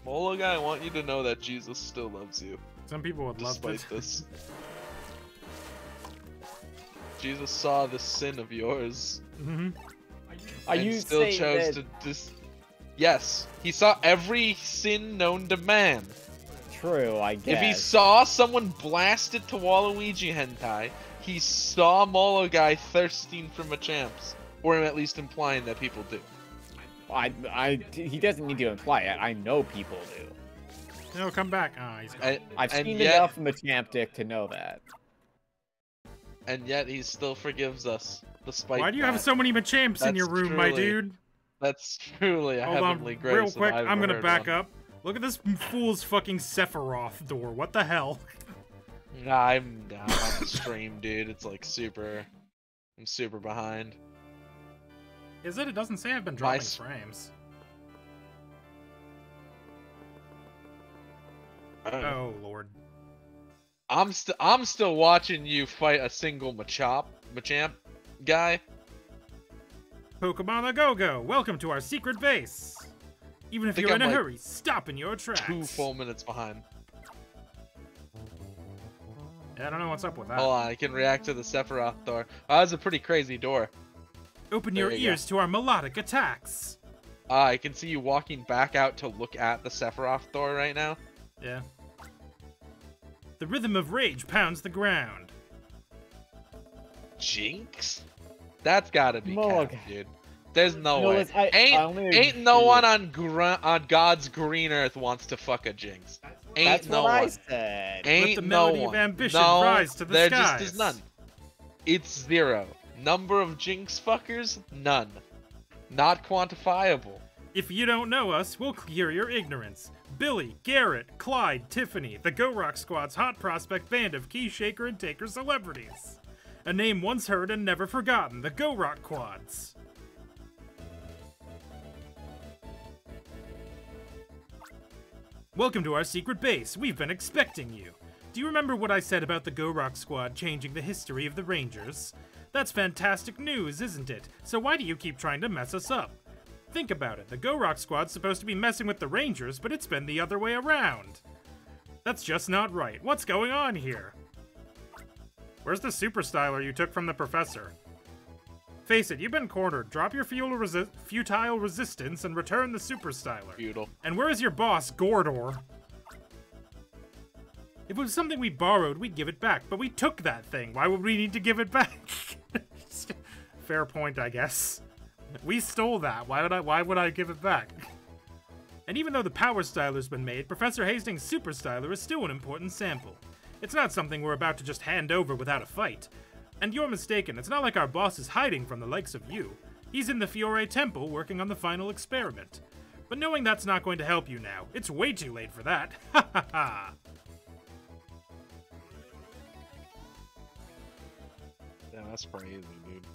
Speaker 2: Mologa, I want you to know that Jesus still loves you,
Speaker 3: Some people would love
Speaker 2: despite this. Jesus saw the sin of yours
Speaker 3: hmm
Speaker 1: Are
Speaker 2: and
Speaker 1: you
Speaker 2: still chose
Speaker 1: that...
Speaker 2: to dis. Yes, he saw every sin known to man.
Speaker 1: True, I guess.
Speaker 2: If he saw someone blasted to Waluigi hentai, he saw Molo guy thirsting for Machamps, or at least implying that people do.
Speaker 1: I, I, he doesn't need to imply it. I know people do.
Speaker 3: No, come back. Ah, he's gone.
Speaker 2: And,
Speaker 1: I've
Speaker 2: and
Speaker 1: seen
Speaker 2: yet,
Speaker 1: enough Machamp Dick to know that.
Speaker 2: and yet he still forgives us, despite.
Speaker 3: Why do you
Speaker 2: that.
Speaker 3: have so many Machamps in your room, my dude?
Speaker 2: That's truly a
Speaker 3: Hold on,
Speaker 2: grace.
Speaker 3: real quick. I'm gonna back
Speaker 2: one.
Speaker 3: up. Look at this fool's fucking Sephiroth door. What the hell?
Speaker 2: Nah, I'm, I'm on the stream, dude. It's like super. I'm super behind.
Speaker 3: Is it? It doesn't say I've been dropping
Speaker 2: s-
Speaker 3: frames.
Speaker 2: I don't know.
Speaker 3: Oh lord.
Speaker 2: I'm still I'm still watching you fight a single Machop Machamp guy.
Speaker 3: Pokemon Go Go, welcome to our secret base. Even if you're in
Speaker 2: I'm,
Speaker 3: a
Speaker 2: like,
Speaker 3: hurry, stop in your tracks.
Speaker 2: Two full minutes behind.
Speaker 3: I don't know what's up with that.
Speaker 2: Hold on, I can react to the Sephiroth door. Oh, that's a pretty crazy door.
Speaker 3: Open
Speaker 2: there
Speaker 3: your
Speaker 2: you go.
Speaker 3: ears to our melodic attacks.
Speaker 2: Ah, I can see you walking back out to look at the Sephiroth door right now.
Speaker 3: Yeah. The rhythm of rage pounds the ground.
Speaker 2: Jynx? That's gotta be
Speaker 1: Mulligan.
Speaker 2: cap, dude. There's no,
Speaker 1: No,
Speaker 2: way.
Speaker 1: it's- I-
Speaker 2: ain't
Speaker 1: I only
Speaker 2: ain't no one on gr- on God's green earth wants to fuck a Jynx. Ain't
Speaker 1: That's
Speaker 2: no
Speaker 1: I
Speaker 2: one.
Speaker 1: said.
Speaker 2: Ain't
Speaker 3: the
Speaker 2: no
Speaker 3: melody of
Speaker 2: one.
Speaker 3: ambition
Speaker 2: no,
Speaker 3: rise to the
Speaker 2: there
Speaker 3: skies.
Speaker 2: just is none. It's zero. Number of Jynx fuckers? None. Not quantifiable.
Speaker 3: If you don't know us, we'll clear your ignorance. Billy, Garrett, Clyde, Tiffany, the Go Rock Squad's hot prospect band of key shaker and taker celebrities. A name once heard and never forgotten, the Go Rock Quads. Welcome to our secret base. We've been expecting you. Do you remember what I said about the Go Rock Squad changing the history of the Rangers? That's fantastic news, isn't it? So why do you keep trying to mess us up? Think about it. The Go Rock Squad's supposed to be messing with the Rangers, but it's been the other way around. That's just not right. What's going on here? Where's the super styler you took from the professor? Face it, you've been cornered. Drop your fuel resi- futile resistance and return the super styler.
Speaker 2: Feudal.
Speaker 3: And where is your boss, Gordor? If it was something we borrowed, we'd give it back, but we took that thing. Why would we need to give it back? Fair point, I guess. We stole that. Why would I why would I give it back? And even though the Power Styler's been made, Professor Hastings' Super Styler is still an important sample. It's not something we're about to just hand over without a fight. And you're mistaken, it's not like our boss is hiding from the likes of you. He's in the Fiore Temple working on the final experiment. But knowing that's not going to help you now, it's way too late for that. Ha ha ha!
Speaker 2: Yeah, that's crazy, dude.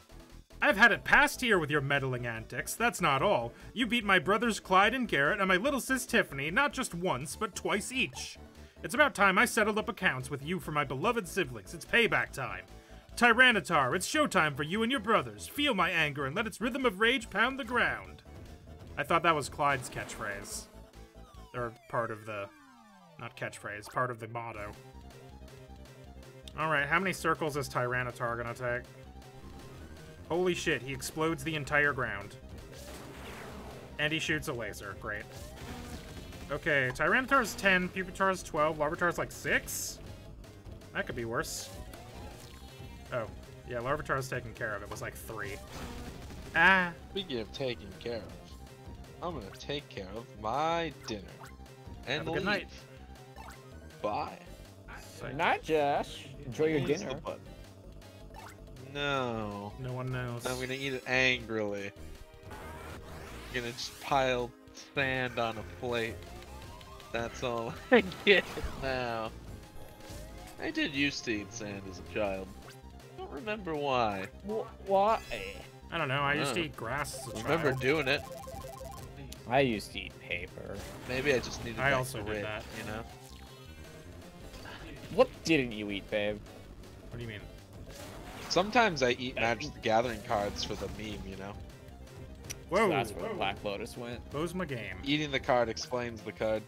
Speaker 3: I've had it past here with your meddling antics. That's not all. You beat my brothers Clyde and Garrett and my little sis Tiffany not just once, but twice each. It's about time I settled up accounts with you for my beloved siblings. It's payback time. Tyranitar, it's showtime for you and your brothers. Feel my anger and let its rhythm of rage pound the ground. I thought that was Clyde's catchphrase. Or part of the. Not catchphrase, part of the motto. Alright, how many circles is Tyranitar gonna take? Holy shit, he explodes the entire ground. And he shoots a laser. Great. Okay, Tyranitar's 10, Pupitar's 12, Larvitar's like 6? That could be worse. Oh, yeah, Larvitar's taken care of. It was like 3. Ah,
Speaker 2: Speaking of taking care of, I'm gonna take care of my dinner. And
Speaker 3: Have a good
Speaker 2: leave.
Speaker 3: night.
Speaker 2: Bye.
Speaker 3: Psych.
Speaker 1: Not Josh. Enjoy your dinner.
Speaker 2: No.
Speaker 3: no one knows.
Speaker 2: I'm gonna eat it angrily. I'm gonna just pile sand on a plate. That's all I get now. I did used to eat sand as a child. I don't remember why.
Speaker 1: Wh- Why?
Speaker 3: I don't know, I used to eat grass as a
Speaker 2: I remember
Speaker 3: child.
Speaker 2: doing it.
Speaker 1: I used to eat paper.
Speaker 2: Maybe I just needed
Speaker 3: I
Speaker 2: that
Speaker 3: also did
Speaker 2: grit,
Speaker 3: that.
Speaker 2: you know?
Speaker 1: What didn't you eat, babe?
Speaker 3: What do you mean?
Speaker 2: Sometimes I eat Magic the Gathering cards for the meme, you know?
Speaker 3: Whoa,
Speaker 1: So that's where
Speaker 3: whoa.
Speaker 1: Black Lotus went.
Speaker 3: Close my game.
Speaker 2: Eating the card explains the card.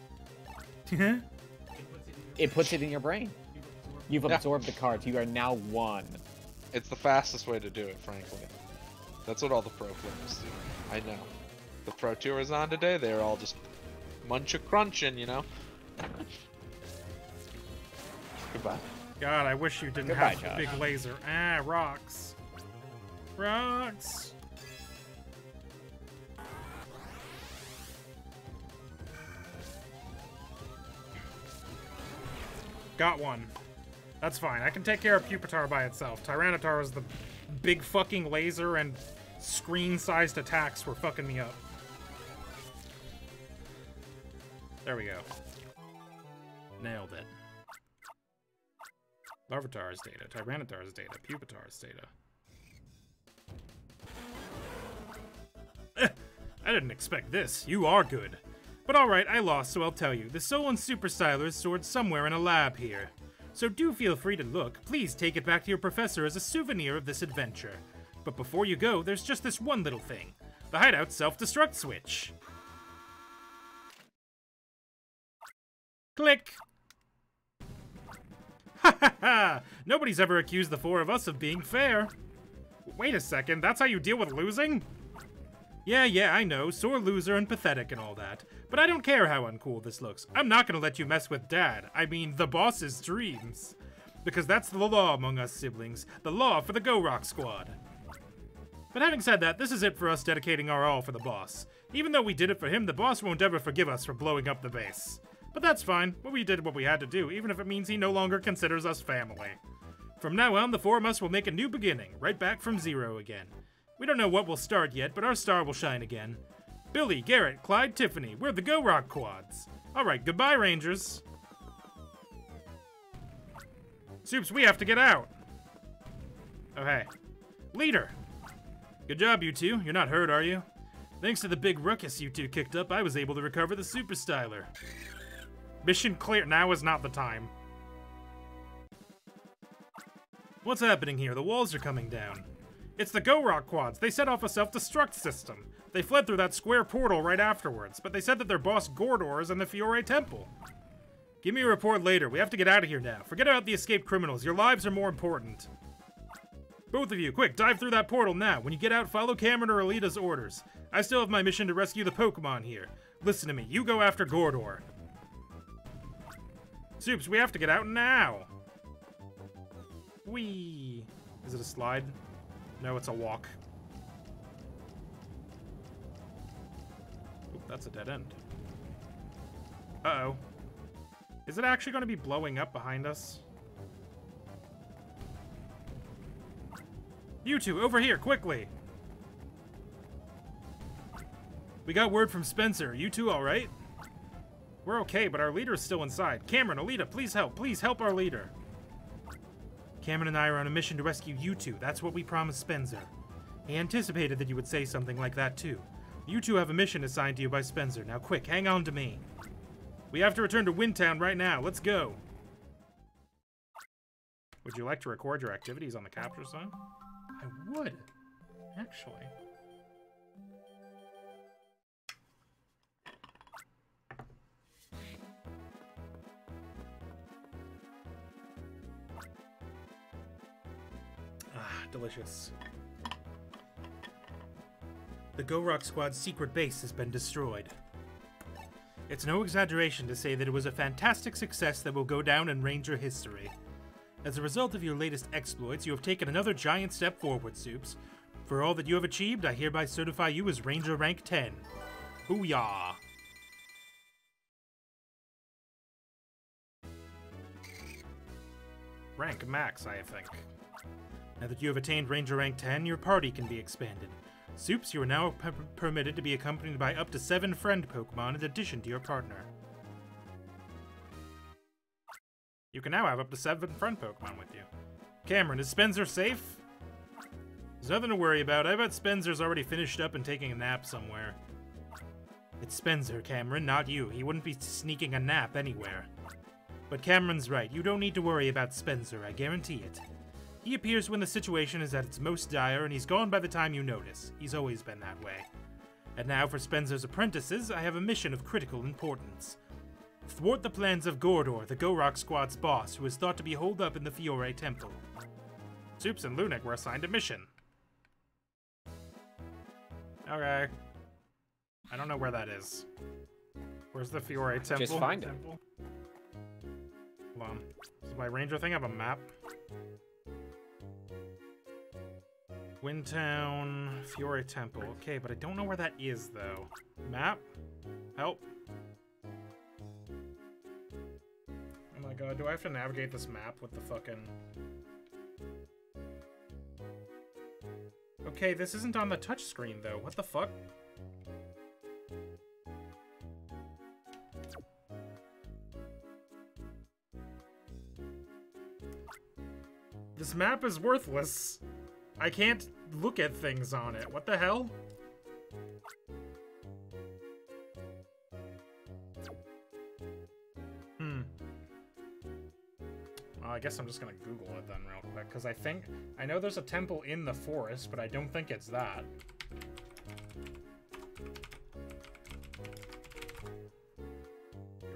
Speaker 1: It puts it in your brain. You've
Speaker 2: Yeah.
Speaker 1: absorbed the cards. You are now one.
Speaker 2: It's the fastest way to do it, frankly. That's what all the pro players do. I know. The pro tour is on today, they're all just munch a crunching, you know? Goodbye.
Speaker 3: God, I wish you didn't
Speaker 1: Goodbye,
Speaker 3: have the big laser. Ah, rocks. Rocks. Got one. That's fine. I can take care of Pupitar by itself. Tyranitar is the big fucking laser and screen-sized attacks were fucking me up. There we go. Nailed it. Larvitar's data, Tyranitar's data, Pupitar's data. I didn't expect this. You are good. But alright, I lost, so I'll tell you. The Solon Super Styler is stored somewhere in a lab here. so do feel free to look. Please take it back to your professor as a souvenir of this adventure. But before you go, there's just this one little thing the hideout self destruct switch. Click! Ha ha ha! Nobody's ever accused the four of us of being fair. Wait a second, that's how you deal with losing? Yeah, yeah, I know, sore loser and pathetic and all that. But I don't care how uncool this looks. I'm not gonna let you mess with Dad. I mean, the boss's dreams. Because that's the law among us siblings. The law for the Go Rock Squad. But having said that, this is it for us dedicating our all for the boss. Even though we did it for him, the boss won't ever forgive us for blowing up the base. But that's fine, we did what we had to do, even if it means he no longer considers us family. From now on, the four of us will make a new beginning, right back from zero again. We don't know what will start yet, but our star will shine again. Billy, Garrett, Clyde, Tiffany, we're the Go Rock Quads. Alright, goodbye, Rangers. Supes, we have to get out. Oh, hey. Leader! Good job, you two. You're not hurt, are you? Thanks to the big ruckus you two kicked up, I was able to recover the Super Styler. Mission clear. Now is not the time. What's happening here? The walls are coming down. It's the Go Rock Quads. They set off a self-destruct system. They fled through that square portal right afterwards, but they said that their boss Gordor is in the Fiore Temple. Give me a report later. We have to get out of here now. Forget about the escaped criminals. Your lives are more important. Both of you, quick, dive through that portal now. When you get out, follow Cameron or Elita's orders. I still have my mission to rescue the Pokemon here. Listen to me. You go after Gordor. Supes, we have to get out now. Whee! Is it a slide? No, it's a walk. That's a dead end. Uh-oh. Is it actually going to be blowing up behind us? You two, over here, quickly! We got word from Spenser. You two alright? We're okay, but our leader is still inside. Cameron, Elita, please help. Please help our leader. Cameron and I are on a mission to rescue you two. That's what we promised Spenser. He anticipated that you would say something like that, too. You two have a mission assigned to you by Spenser. Now quick, hang on to me. We have to return to Wintown right now. Let's go. Would you like to record your activities on the capture zone? I would, actually. Ah, delicious. The Go Rock Squad's secret base has been destroyed. It's no exaggeration to say that it was a fantastic success that will go down in Ranger history. As a result of your latest exploits, you have taken another giant step forward, Supes. For all that you have achieved, I hereby certify you as Ranger Rank 10. Booyah! Rank max, I think. Now that you have attained Ranger Rank 10, your party can be expanded. Supes, you are now permitted to be accompanied by up to seven friend Pokemon in addition to your partner. You can now have up to seven friend Pokemon with you. Cameron, is Spenser safe? There's nothing to worry about. I bet Spenser's already finished up and taking a nap somewhere. It's Spenser, Cameron, not you. He wouldn't be sneaking a nap anywhere. But Cameron's right. You don't need to worry about Spenser, I guarantee it. He appears when the situation is at its most dire, and he's gone by the time you notice. He's always been that way. And now for Spenser's apprentices, I have a mission of critical importance. Thwart the plans of Gordor, the Go Rock Squad's boss, who is thought to be holed up in the Fiore Temple. Supes and Lunick were assigned a mission. Okay. I don't know where that is. Where's the Fiore Temple?
Speaker 1: Just find it.
Speaker 3: Hold on. Does my ranger thing have a map? Wintown, Fiore Temple. Okay, but I don't know where that is, though. Map? Help. Oh my god, do I have to navigate this map with the fucking... Okay, this isn't on the touchscreen, though. What the fuck? This map is worthless. I can't look at things on it. What the hell? Hmm. I guess I'm just gonna Google it then real quick, because I think... I know there's a temple in the forest, but I don't think it's that.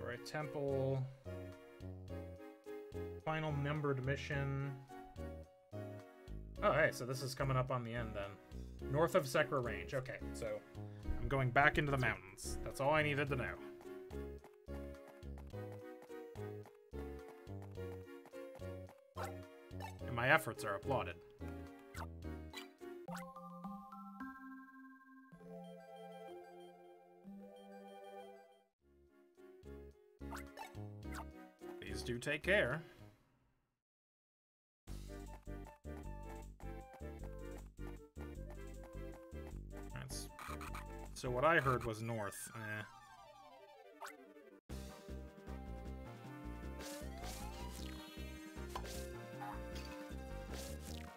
Speaker 3: Alright, temple... Final numbered mission... Oh, hey, so this is coming up on the end then. North of Sekra Range. Okay, so I'm going back into the mountains. That's all I needed to know. And my efforts are applauded. Please do take care. So what I heard was north. Eh.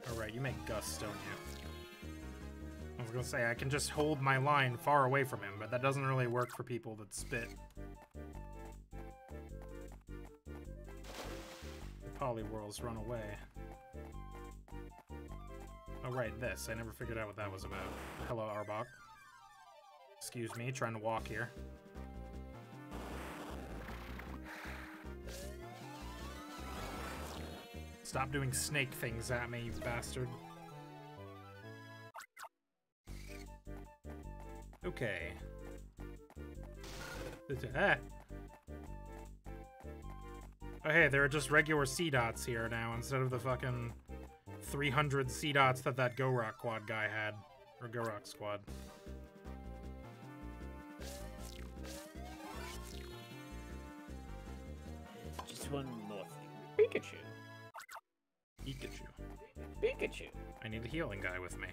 Speaker 3: Alright, you make gusts, don't you? I was gonna say, I can just hold my line far away from him, but that doesn't really work for people that spit. Poliwhirls run away. Oh, right, this. I never figured out what that was about. Hello, Arbok. Excuse me, trying to walk here. Stop doing snake things at me, you bastard. Okay. Ah. Oh hey, there are just regular C-dots here now instead of the fucking 300 C-dots that that Go-Rock Quad guy had. Or Go-Rock Squad. Healing guy with me.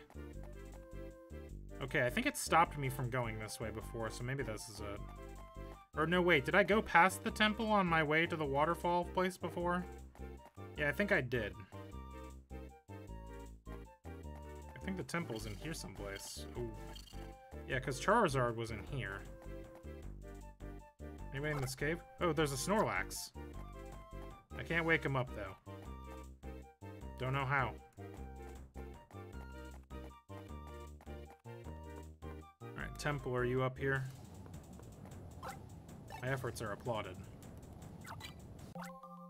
Speaker 3: Okay, I think it stopped me from going this way before, so maybe this is it. Or no, wait, did I go past the temple on my way to the waterfall place before? Yeah, I think I did. I think the temple's in here someplace. Ooh. Yeah, because Charizard was in here. Anybody in this cave? Oh, there's a Snorlax. I can't wake him up, though. Don't know how. Temple, are you up here? My efforts are applauded.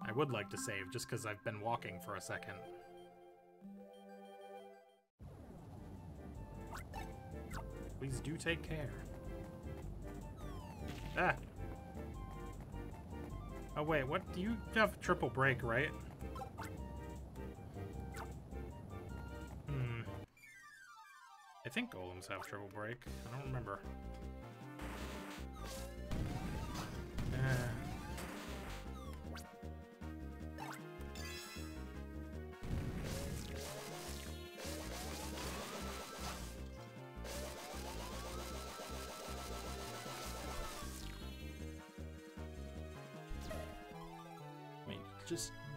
Speaker 3: I would like to save, just because I've been walking for a second. Please do take care. Ah! Oh wait, what? Do you have triple break, right? Think golems have triple break. I don't remember. Uh.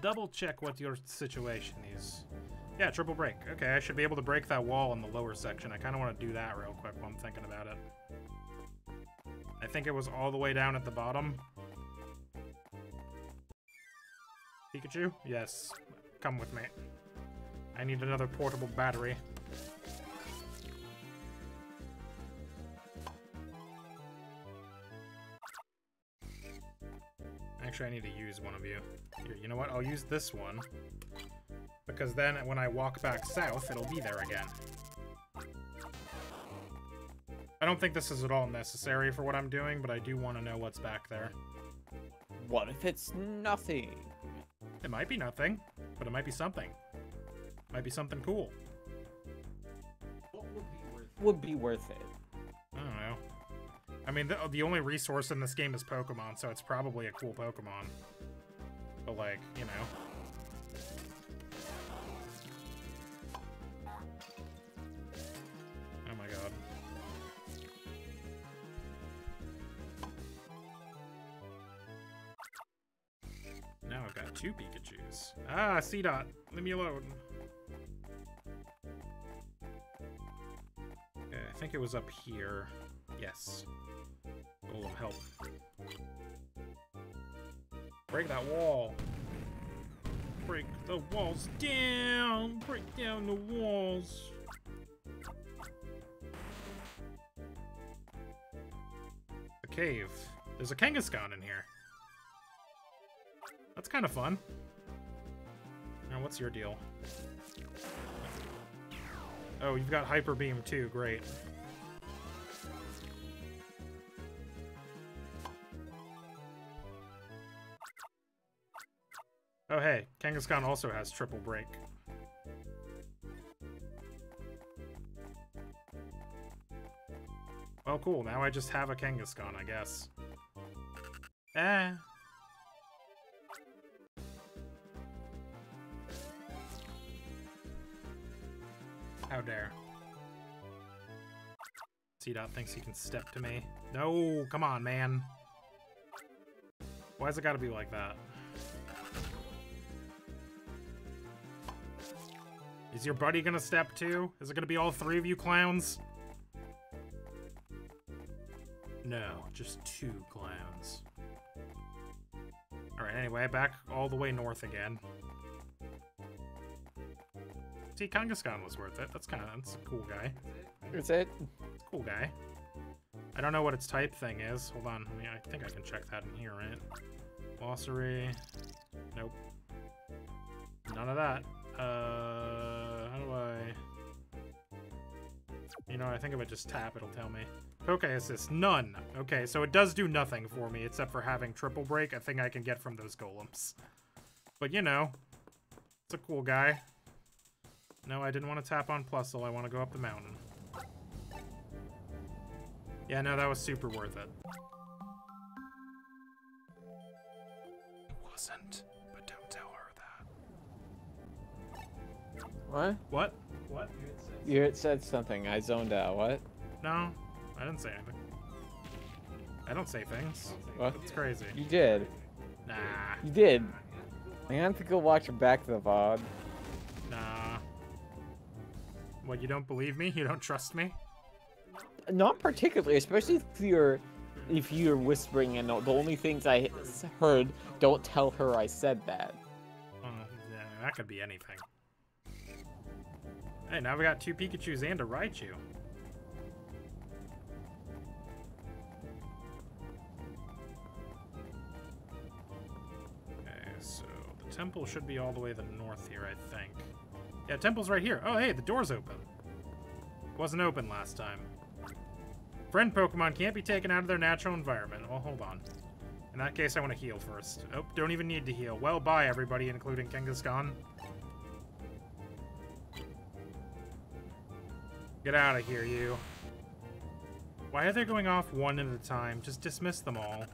Speaker 3: Double check what your situation is. Yeah, triple break. Okay, I should be able to break that wall in the lower section. I kind of want to do that real quick while I'm thinking about it. I think it was all the way down at the bottom. Pikachu? Yes. Come with me. I need another portable battery. Actually, I need to use one of you. Here, you know what? I'll use this one. Because then when I walk back south, it'll be there again. I don't think this is at all necessary for what I'm doing, but I do want to know what's back there.
Speaker 1: What if it's nothing?
Speaker 3: It might be nothing, but it might be something. Might be something cool.
Speaker 1: Would be worth it.
Speaker 3: I don't know. I mean, the, the only resource in this game is Pokemon, so it's probably a cool Pokemon. But, like, you know. Two Pikachus. Ah, C-Dot. Leave me alone. Okay, I think it was up here. Yes. Oh, help. Break that wall. break the walls down. Break down the walls. The cave. There's a Kangaskhan in here. That's kind of fun. Now, what's your deal? Oh, you've got Hyper Beam too. Great. Oh, hey, Kangaskhan also has triple break. Well, cool. Now I just have a Kangaskhan, I guess. Eh. Dare. C-Dot thinks he can step to me. No, come on, man. Why's it gotta be like that? Is your buddy gonna step too? Is it gonna be all three of you clowns? No, just two clowns. Alright, anyway, back all the way north again. See, Kangaskhan was worth it. That's kind of, that's a cool guy.
Speaker 1: Is it?
Speaker 3: It's a cool guy. I don't know what its type thing is. Hold on. I, mean, I think I can check that in here, right? Glossary. Nope. None of that. Uh, how do I... You know, I think if I just tap, it'll tell me. Okay, assist. None. Okay, so it does do nothing for me, except for having triple break, a thing I can get from those golems. But, you know, it's a cool guy. No, I didn't want to tap on Plusle. I want to go up the mountain. Yeah, no, that was super worth it. It wasn't, but don't tell her that.
Speaker 1: What?
Speaker 3: What? What?
Speaker 1: You had said something. I zoned out. What?
Speaker 3: No, I didn't say anything. I don't say things.
Speaker 1: What?
Speaker 3: It's crazy.
Speaker 1: You did.
Speaker 3: Nah,
Speaker 1: You did. I have to go watch it back to the VOD.
Speaker 3: nah. What, you don't believe me? You don't trust me?
Speaker 1: Not particularly, especially if you're if you're whispering and the only things I heard, don't tell her I said that.
Speaker 3: Oh, yeah, that could be anything. Hey, now we got two Pikachus and a Raichu. Okay, so the temple should be all the way to the north here, I think. Yeah, temple's right here. Oh, hey, the door's open. Wasn't open last time. Friend Pokemon can't be taken out of their natural environment. Well, hold on. In that case, I want to heal first. Oh, don't even need to heal. Well, bye, everybody, including Kangaskhan. Get out of here, you. Why are they going off one at a time? Just dismiss them all.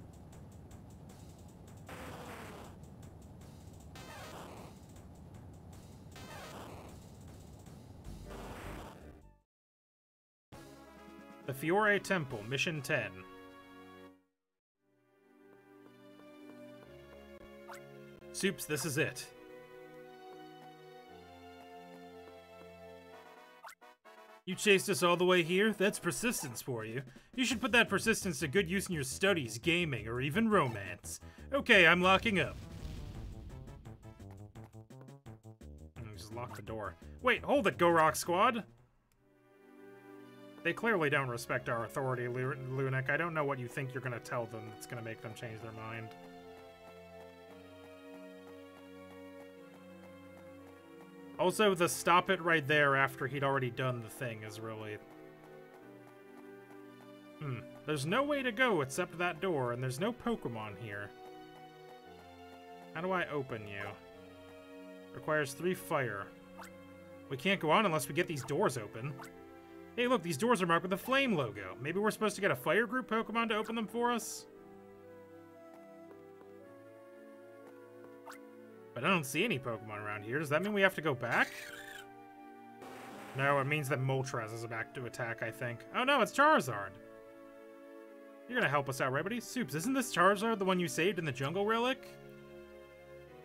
Speaker 3: Fiore Temple, Mission 10. Supes, this is it. You chased us all the way here? That's persistence for you. You should put that persistence to good use in your studies, gaming, or even romance. Okay, I'm locking up. Just lock the door. Wait, hold it, Go Rock Squad! They clearly don't respect our authority, Lu- Lunick. I don't know what you think you're gonna tell them that's gonna make them change their mind. Also, the stop it right there after he'd already done the thing is really... Hmm. There's no way to go except that door, and there's no Pokemon here. How do I open you? Requires three fire. We can't go on unless we get these doors open. Hey, look, these doors are marked with a flame logo. Maybe we're supposed to get a fire group Pokemon to open them for us? But I don't see any Pokemon around here. Does that mean we have to go back? No, it means that Moltres is back to attack, I think. Oh no, it's Charizard! You're gonna help us out, right, buddy? Supes, isn't this Charizard the one you saved in the Jungle Relic?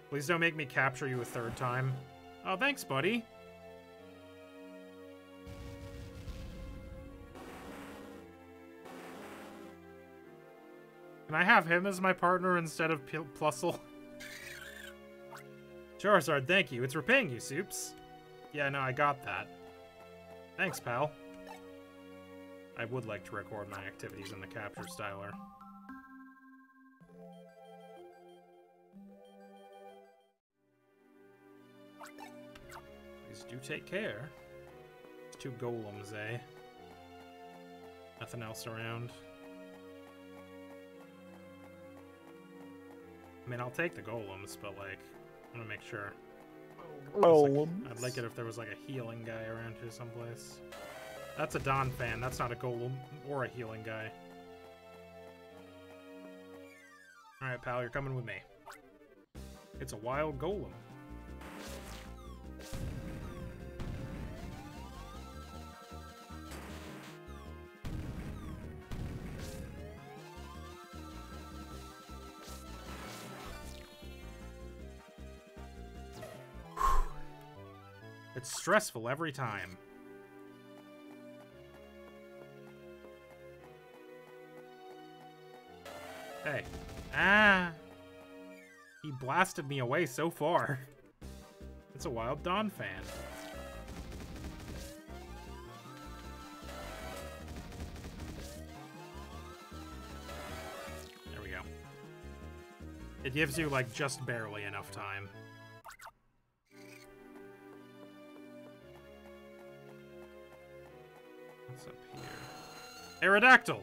Speaker 3: Please don't make me capture you a third time. Oh, thanks, buddy. Can I have him as my partner instead of P Plusle? Charizard, thank you. It's repaying you, Supes. Yeah, no, I got that. Thanks, pal. I would like to record my activities in the capture styler. Please do take care. Two golems, eh? Nothing else around. I mean, I'll take the golems, but like, I want to make sure. Like, I'd like it if there was like a healing guy around here someplace. That's a Donphan. That's not a golem or a healing guy. Alright, pal, you're coming with me. It's a wild golem. It's stressful every time. Hey. Ah! He blasted me away so far. It's a Wild Donphan. There we go. It gives you, like, just barely enough time. Aerodactyl!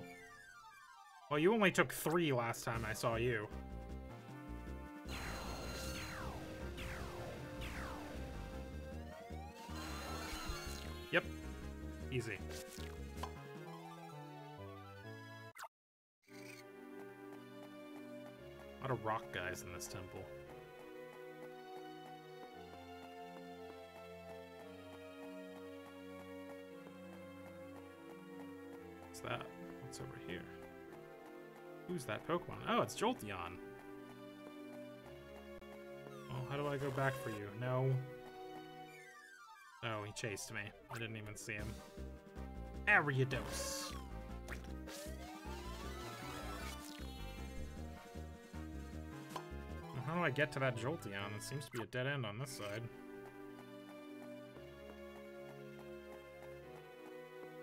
Speaker 3: Well, you only took three last time I saw you. Yep. Easy. A lot of rock guys in this temple. That Pokemon? Oh, it's Jolteon. Well, how do I go back for you? No. Oh, he chased me. I didn't even see him. Ariados. How do I get to that Jolteon? It seems to be a dead end on this side.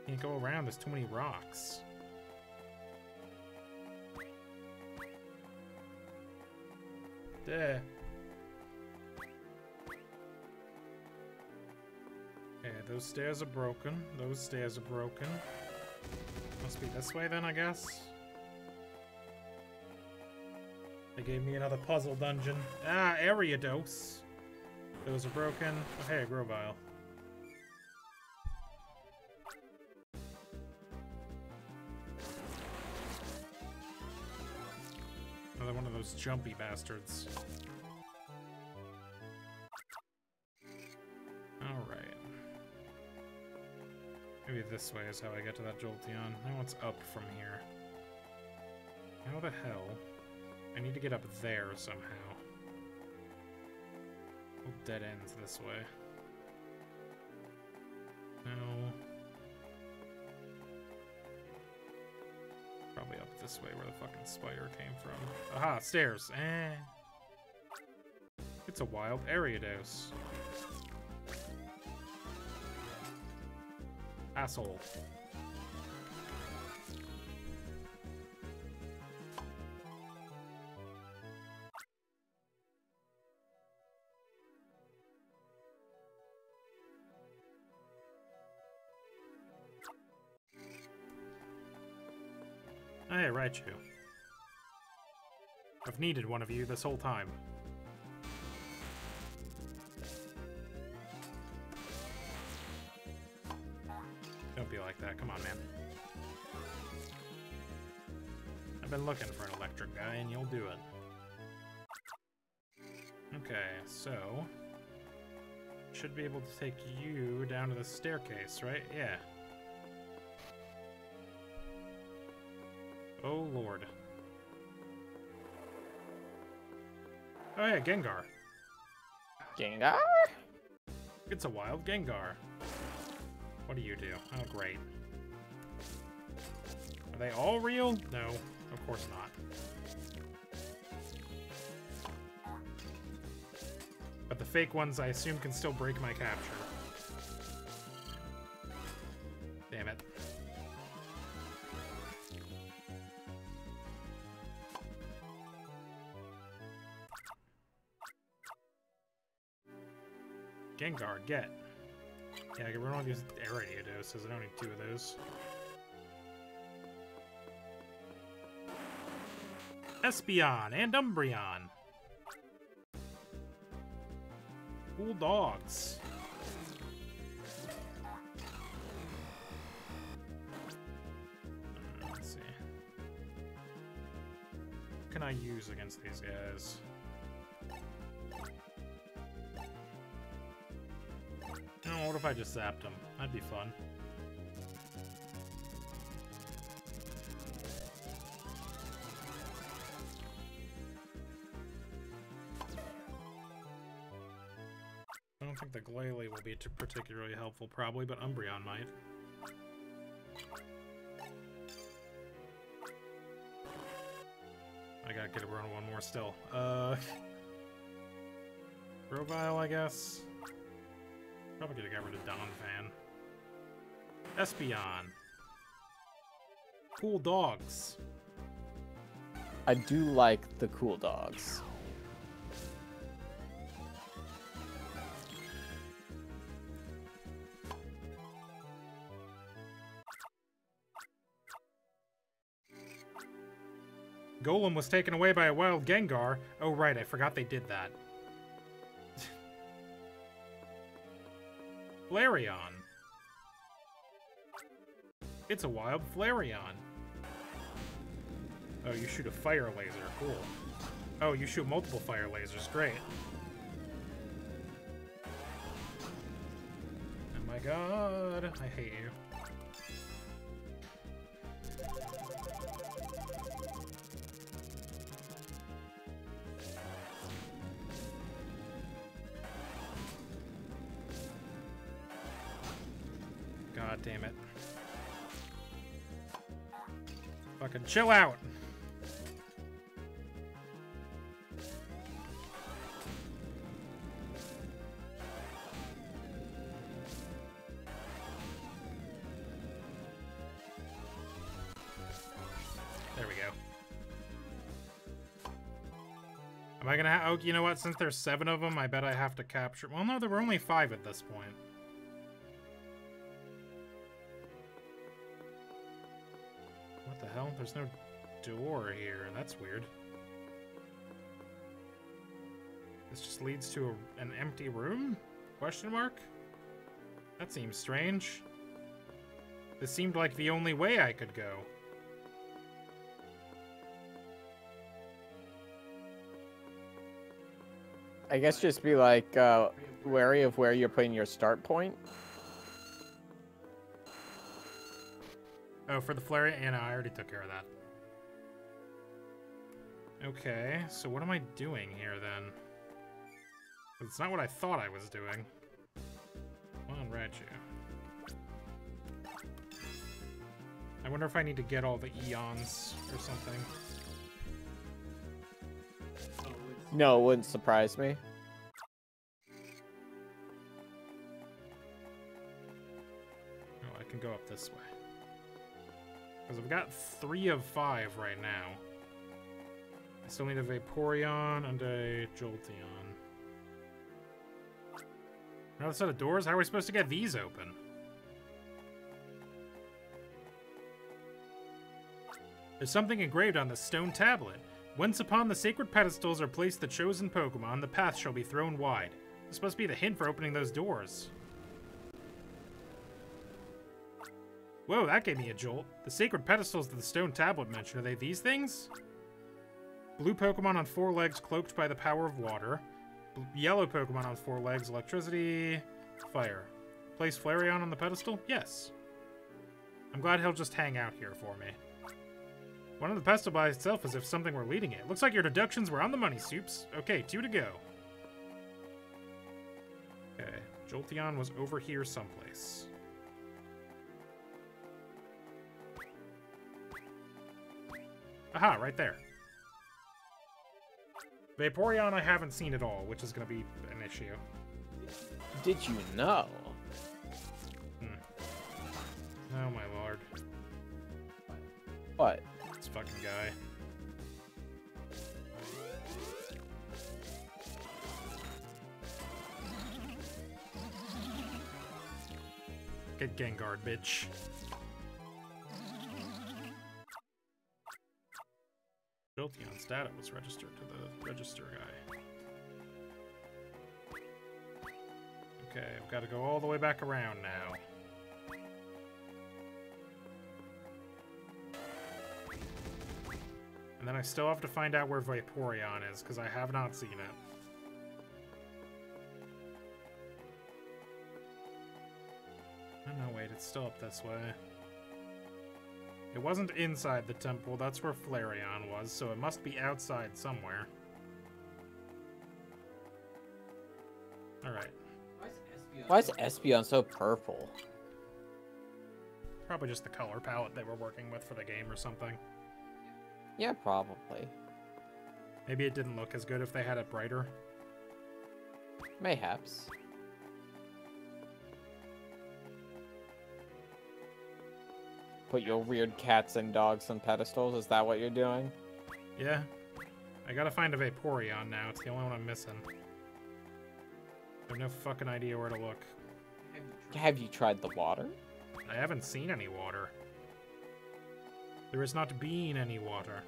Speaker 3: Can't go around, there's too many rocks. There. Okay, those stairs are broken. Those stairs are broken. Must be this way then, I guess. They gave me another puzzle dungeon. Ah, Ariados. Those are broken. Oh, hey, a those jumpy bastards. Alright. Maybe this way is how I get to that Jolteon. Now it's up from here. How the hell? I need to get up there somehow. Dead ends this way. This way where the fucking spider came from. Aha, stairs. Eh. It's a wild area, Ariados. Asshole. Raichu. I've needed one of you this whole time. Don't be like that. Come on, man. I've been looking for an electric guy, and you'll do it. Okay, so... Should be able to take you down to the staircase, right? Yeah. Oh, Lord. Oh, yeah, Gengar.
Speaker 1: Gengar?
Speaker 3: It's a wild Gengar. What do you do? Oh, great. Are they all real? No, of course not. but the fake ones I assume can still break my capture. Gengar, get. Yeah, we're gonna use Ariados. I don't need two of those. Espeon and Umbreon. Cool dogs. Let's see. What can I use against these guys? If I just zapped him? That'd be fun. I don't think the Glalie will be particularly helpful, probably, but Umbreon might. I gotta get around one more still. Uh, Grovyle, I guess. Probably gonna get rid of Donphan. Espeon. Cool dogs.
Speaker 1: I do like the cool dogs.
Speaker 3: Golem was taken away by a wild Gengar. Oh, right, I forgot they did that. Flareon. It's a wild Flareon. Oh, you shoot a fire laser. Cool. Oh, you shoot multiple fire lasers. Great. Oh my god. I hate you. Chill out. There we go. Am I gonna oh, you know what? Since there's seven of them, I bet I have to capture- Well, no, there were only five at this point. There's no door here. That's weird. This just leads to a, an empty room? Question mark? That seems strange. This seemed like the only way I could go.
Speaker 1: I guess just be like uh, wary of where you're putting your start point.
Speaker 3: Oh, for the flare? Yeah, no, I already took care of that. Okay, so what am I doing here then? It's not what I thought I was doing. Come on, Raichu. I wonder if I need to get all the eons or something.
Speaker 1: No, it wouldn't surprise me.
Speaker 3: Oh, I can go up this way. Because I've got three of five right now. I still need a Vaporeon and a Jolteon. Another set of doors? How are we supposed to get these open? There's something engraved on the stone tablet. Once upon the sacred pedestals are placed the chosen Pokemon, the path shall be thrown wide. This must be the hint for opening those doors. Whoa, that gave me a jolt. The sacred pedestals that the stone tablet mentioned, are they these things? Blue Pokemon on four legs cloaked by the power of water. Yellow Pokemon on four legs, electricity, fire. Place Flareon on the pedestal? Yes. I'm glad he'll just hang out here for me. One of the pedestal by itself as if something were leading it. Looks like your deductions were on the money, Supes. Okay, two to go. Okay, Jolteon was over here someplace. Aha, right there. Vaporeon I haven't seen at all, which is going to be an issue.
Speaker 1: Did you know? Hmm.
Speaker 3: Oh my lord.
Speaker 1: What?
Speaker 3: This fucking guy. Get Gengar, bitch. Jolteon's data was registered to the register guy. Okay, I've got to go all the way back around now. And then I still have to find out where Vaporeon is, because I have not seen it. Oh no, wait, it's still up this way. It wasn't inside the temple, that's where Flareon was, so it must be outside somewhere. Alright,
Speaker 1: Why is Espeon so purple?
Speaker 3: probably just the color palette they were working with for the game or something.
Speaker 1: Yeah, probably.
Speaker 3: Maybe it didn't look as good if they had it brighter.
Speaker 1: Mayhaps. Put your weird cats and dogs on pedestals, is that what you're doing?
Speaker 3: Yeah. I gotta find a Vaporeon now, it's the only one I'm missing. I have no fucking idea where to look.
Speaker 1: Have you tried the water?
Speaker 3: I haven't seen any water. There has not been any water.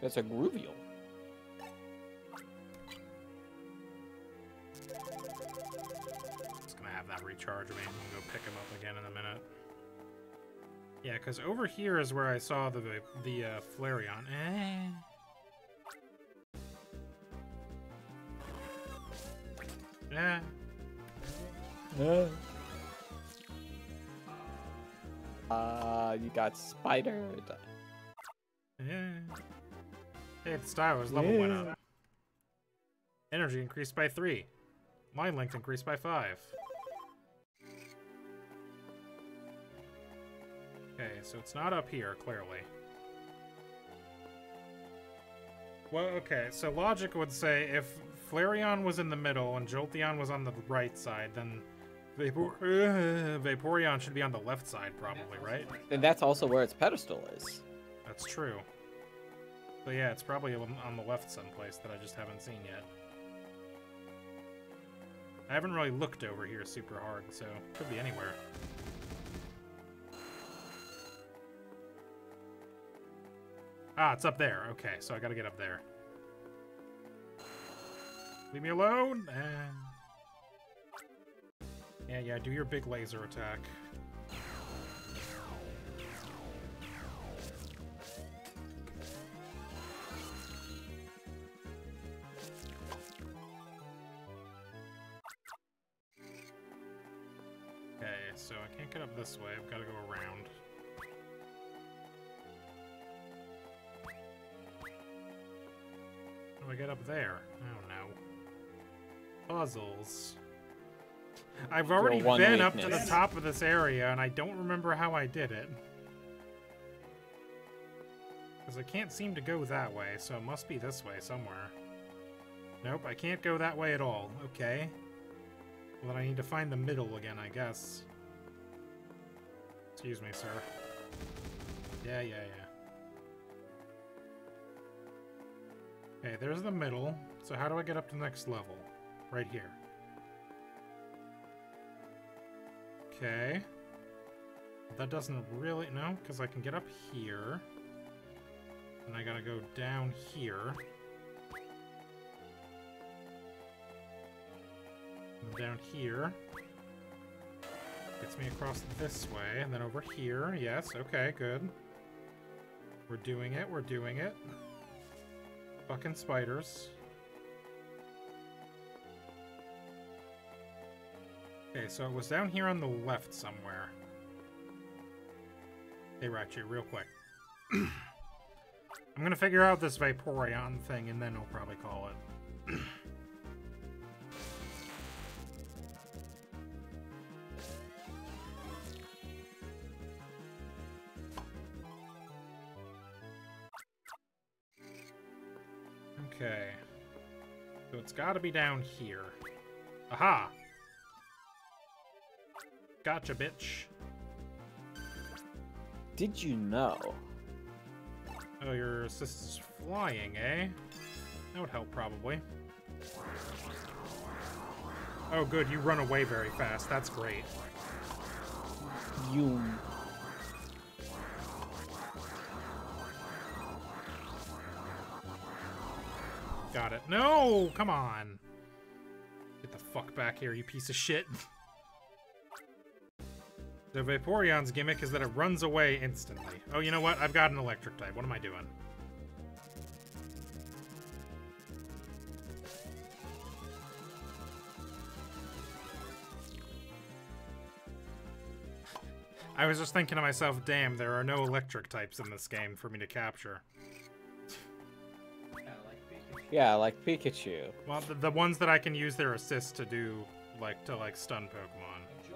Speaker 1: That's a Grovyle.
Speaker 3: Just gonna have that recharge me. I'm go pick him up again in a minute. Yeah, because over here is where I saw the the uh, Flareon. Eh. Yeah.
Speaker 1: Uh, you got spidered.
Speaker 3: Yeah. Hey, the Styler's level went
Speaker 1: Yeah.
Speaker 3: up. Energy increased by three. Line length increased by five. Okay, so it's not up here, clearly. Well, okay, so logic would say if Flareon was in the middle and Jolteon was on the right side, then Vapor uh, Vaporeon should be on the left side, probably, right?
Speaker 1: And that's also where its pedestal is.
Speaker 3: That's true. But yeah, it's probably on on the left someplace that I just haven't seen yet. I haven't really looked over here super hard, so could be anywhere. Ah, it's up there. Okay, so I gotta get up there. Leave me alone! And... Yeah, yeah, do your big laser attack. Okay, so I can't get up this way. I've got to go around. Do I get up there? Oh no. Puzzles. I've already been up to the top of this area, and I don't remember how I did it. Because I can't seem to go that way, so it must be this way somewhere. Nope, I can't go that way at all. Okay. Well, then I need to find the middle again, I guess. Excuse me, sir. Yeah, yeah, yeah. Okay, there's the middle. So how do I get up to the next level? Right here. Okay. That doesn't really... No, because I can get up here. And I gotta go down here. Down here. Gets me across this way, and then over here. Yes, okay, good. We're doing it, we're doing it. Fucking spiders. Okay, so it was down here on the left somewhere. Hey, Ratchet, real quick. I'm gonna figure out this Vaporeon thing, and then we'll probably call it. So it's got to be down here. Aha! Gotcha, bitch.
Speaker 1: Did you know?
Speaker 3: Oh, your assist's flying, eh? That would help, probably. Oh, good, you run away very fast. That's great.
Speaker 1: You.
Speaker 3: Got it. No! Come on! Get the fuck back here, you piece of shit. The Vaporeon's gimmick is that it runs away instantly. Oh, you know what? I've got an electric type. What am I doing? I was just thinking to myself, damn, there are no electric types in this game for me to capture.
Speaker 1: Yeah, like Pikachu.
Speaker 3: Well, the, the ones that I can use their assist to do, like, to, like, stun Pokemon.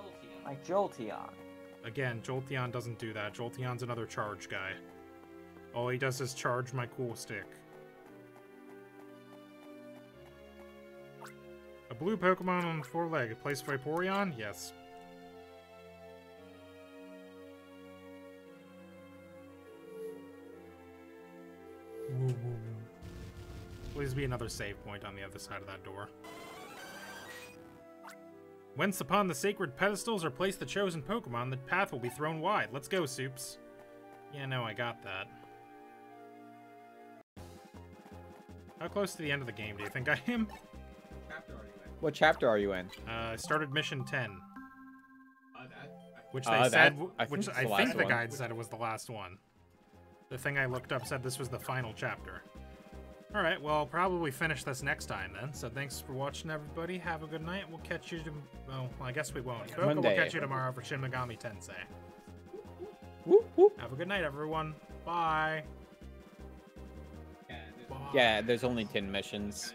Speaker 1: Like Jolteon.
Speaker 3: Again, Jolteon doesn't do that. Jolteon's another charge guy. All he does is charge my cool stick. A blue Pokemon on four leg. Place for Vaporeon? Yes. Please be another save point on the other side of that door. Whence upon the sacred pedestals are placed the chosen Pokemon, the path will be thrown wide. Let's go, Supes. Yeah, no, I got that. How close to the end of the game do you think I am?
Speaker 1: What chapter are you in?
Speaker 3: Uh, I started mission 10. Which they
Speaker 1: Uh,
Speaker 3: said,
Speaker 1: that- I think
Speaker 3: which
Speaker 1: it's
Speaker 3: I
Speaker 1: the
Speaker 3: think
Speaker 1: last
Speaker 3: the
Speaker 1: one.
Speaker 3: guide said it was the last one. The thing I looked up said this was the final chapter. Alright, well, I'll probably finish this next time then. So thanks for watching, everybody. Have a good night. We'll catch you to... Well, I guess we won't. But we'll catch you tomorrow for Shin Megami Tensei.
Speaker 1: Whoop, whoop.
Speaker 3: Have a good night, everyone. Bye.
Speaker 1: Yeah, there's only 10 missions.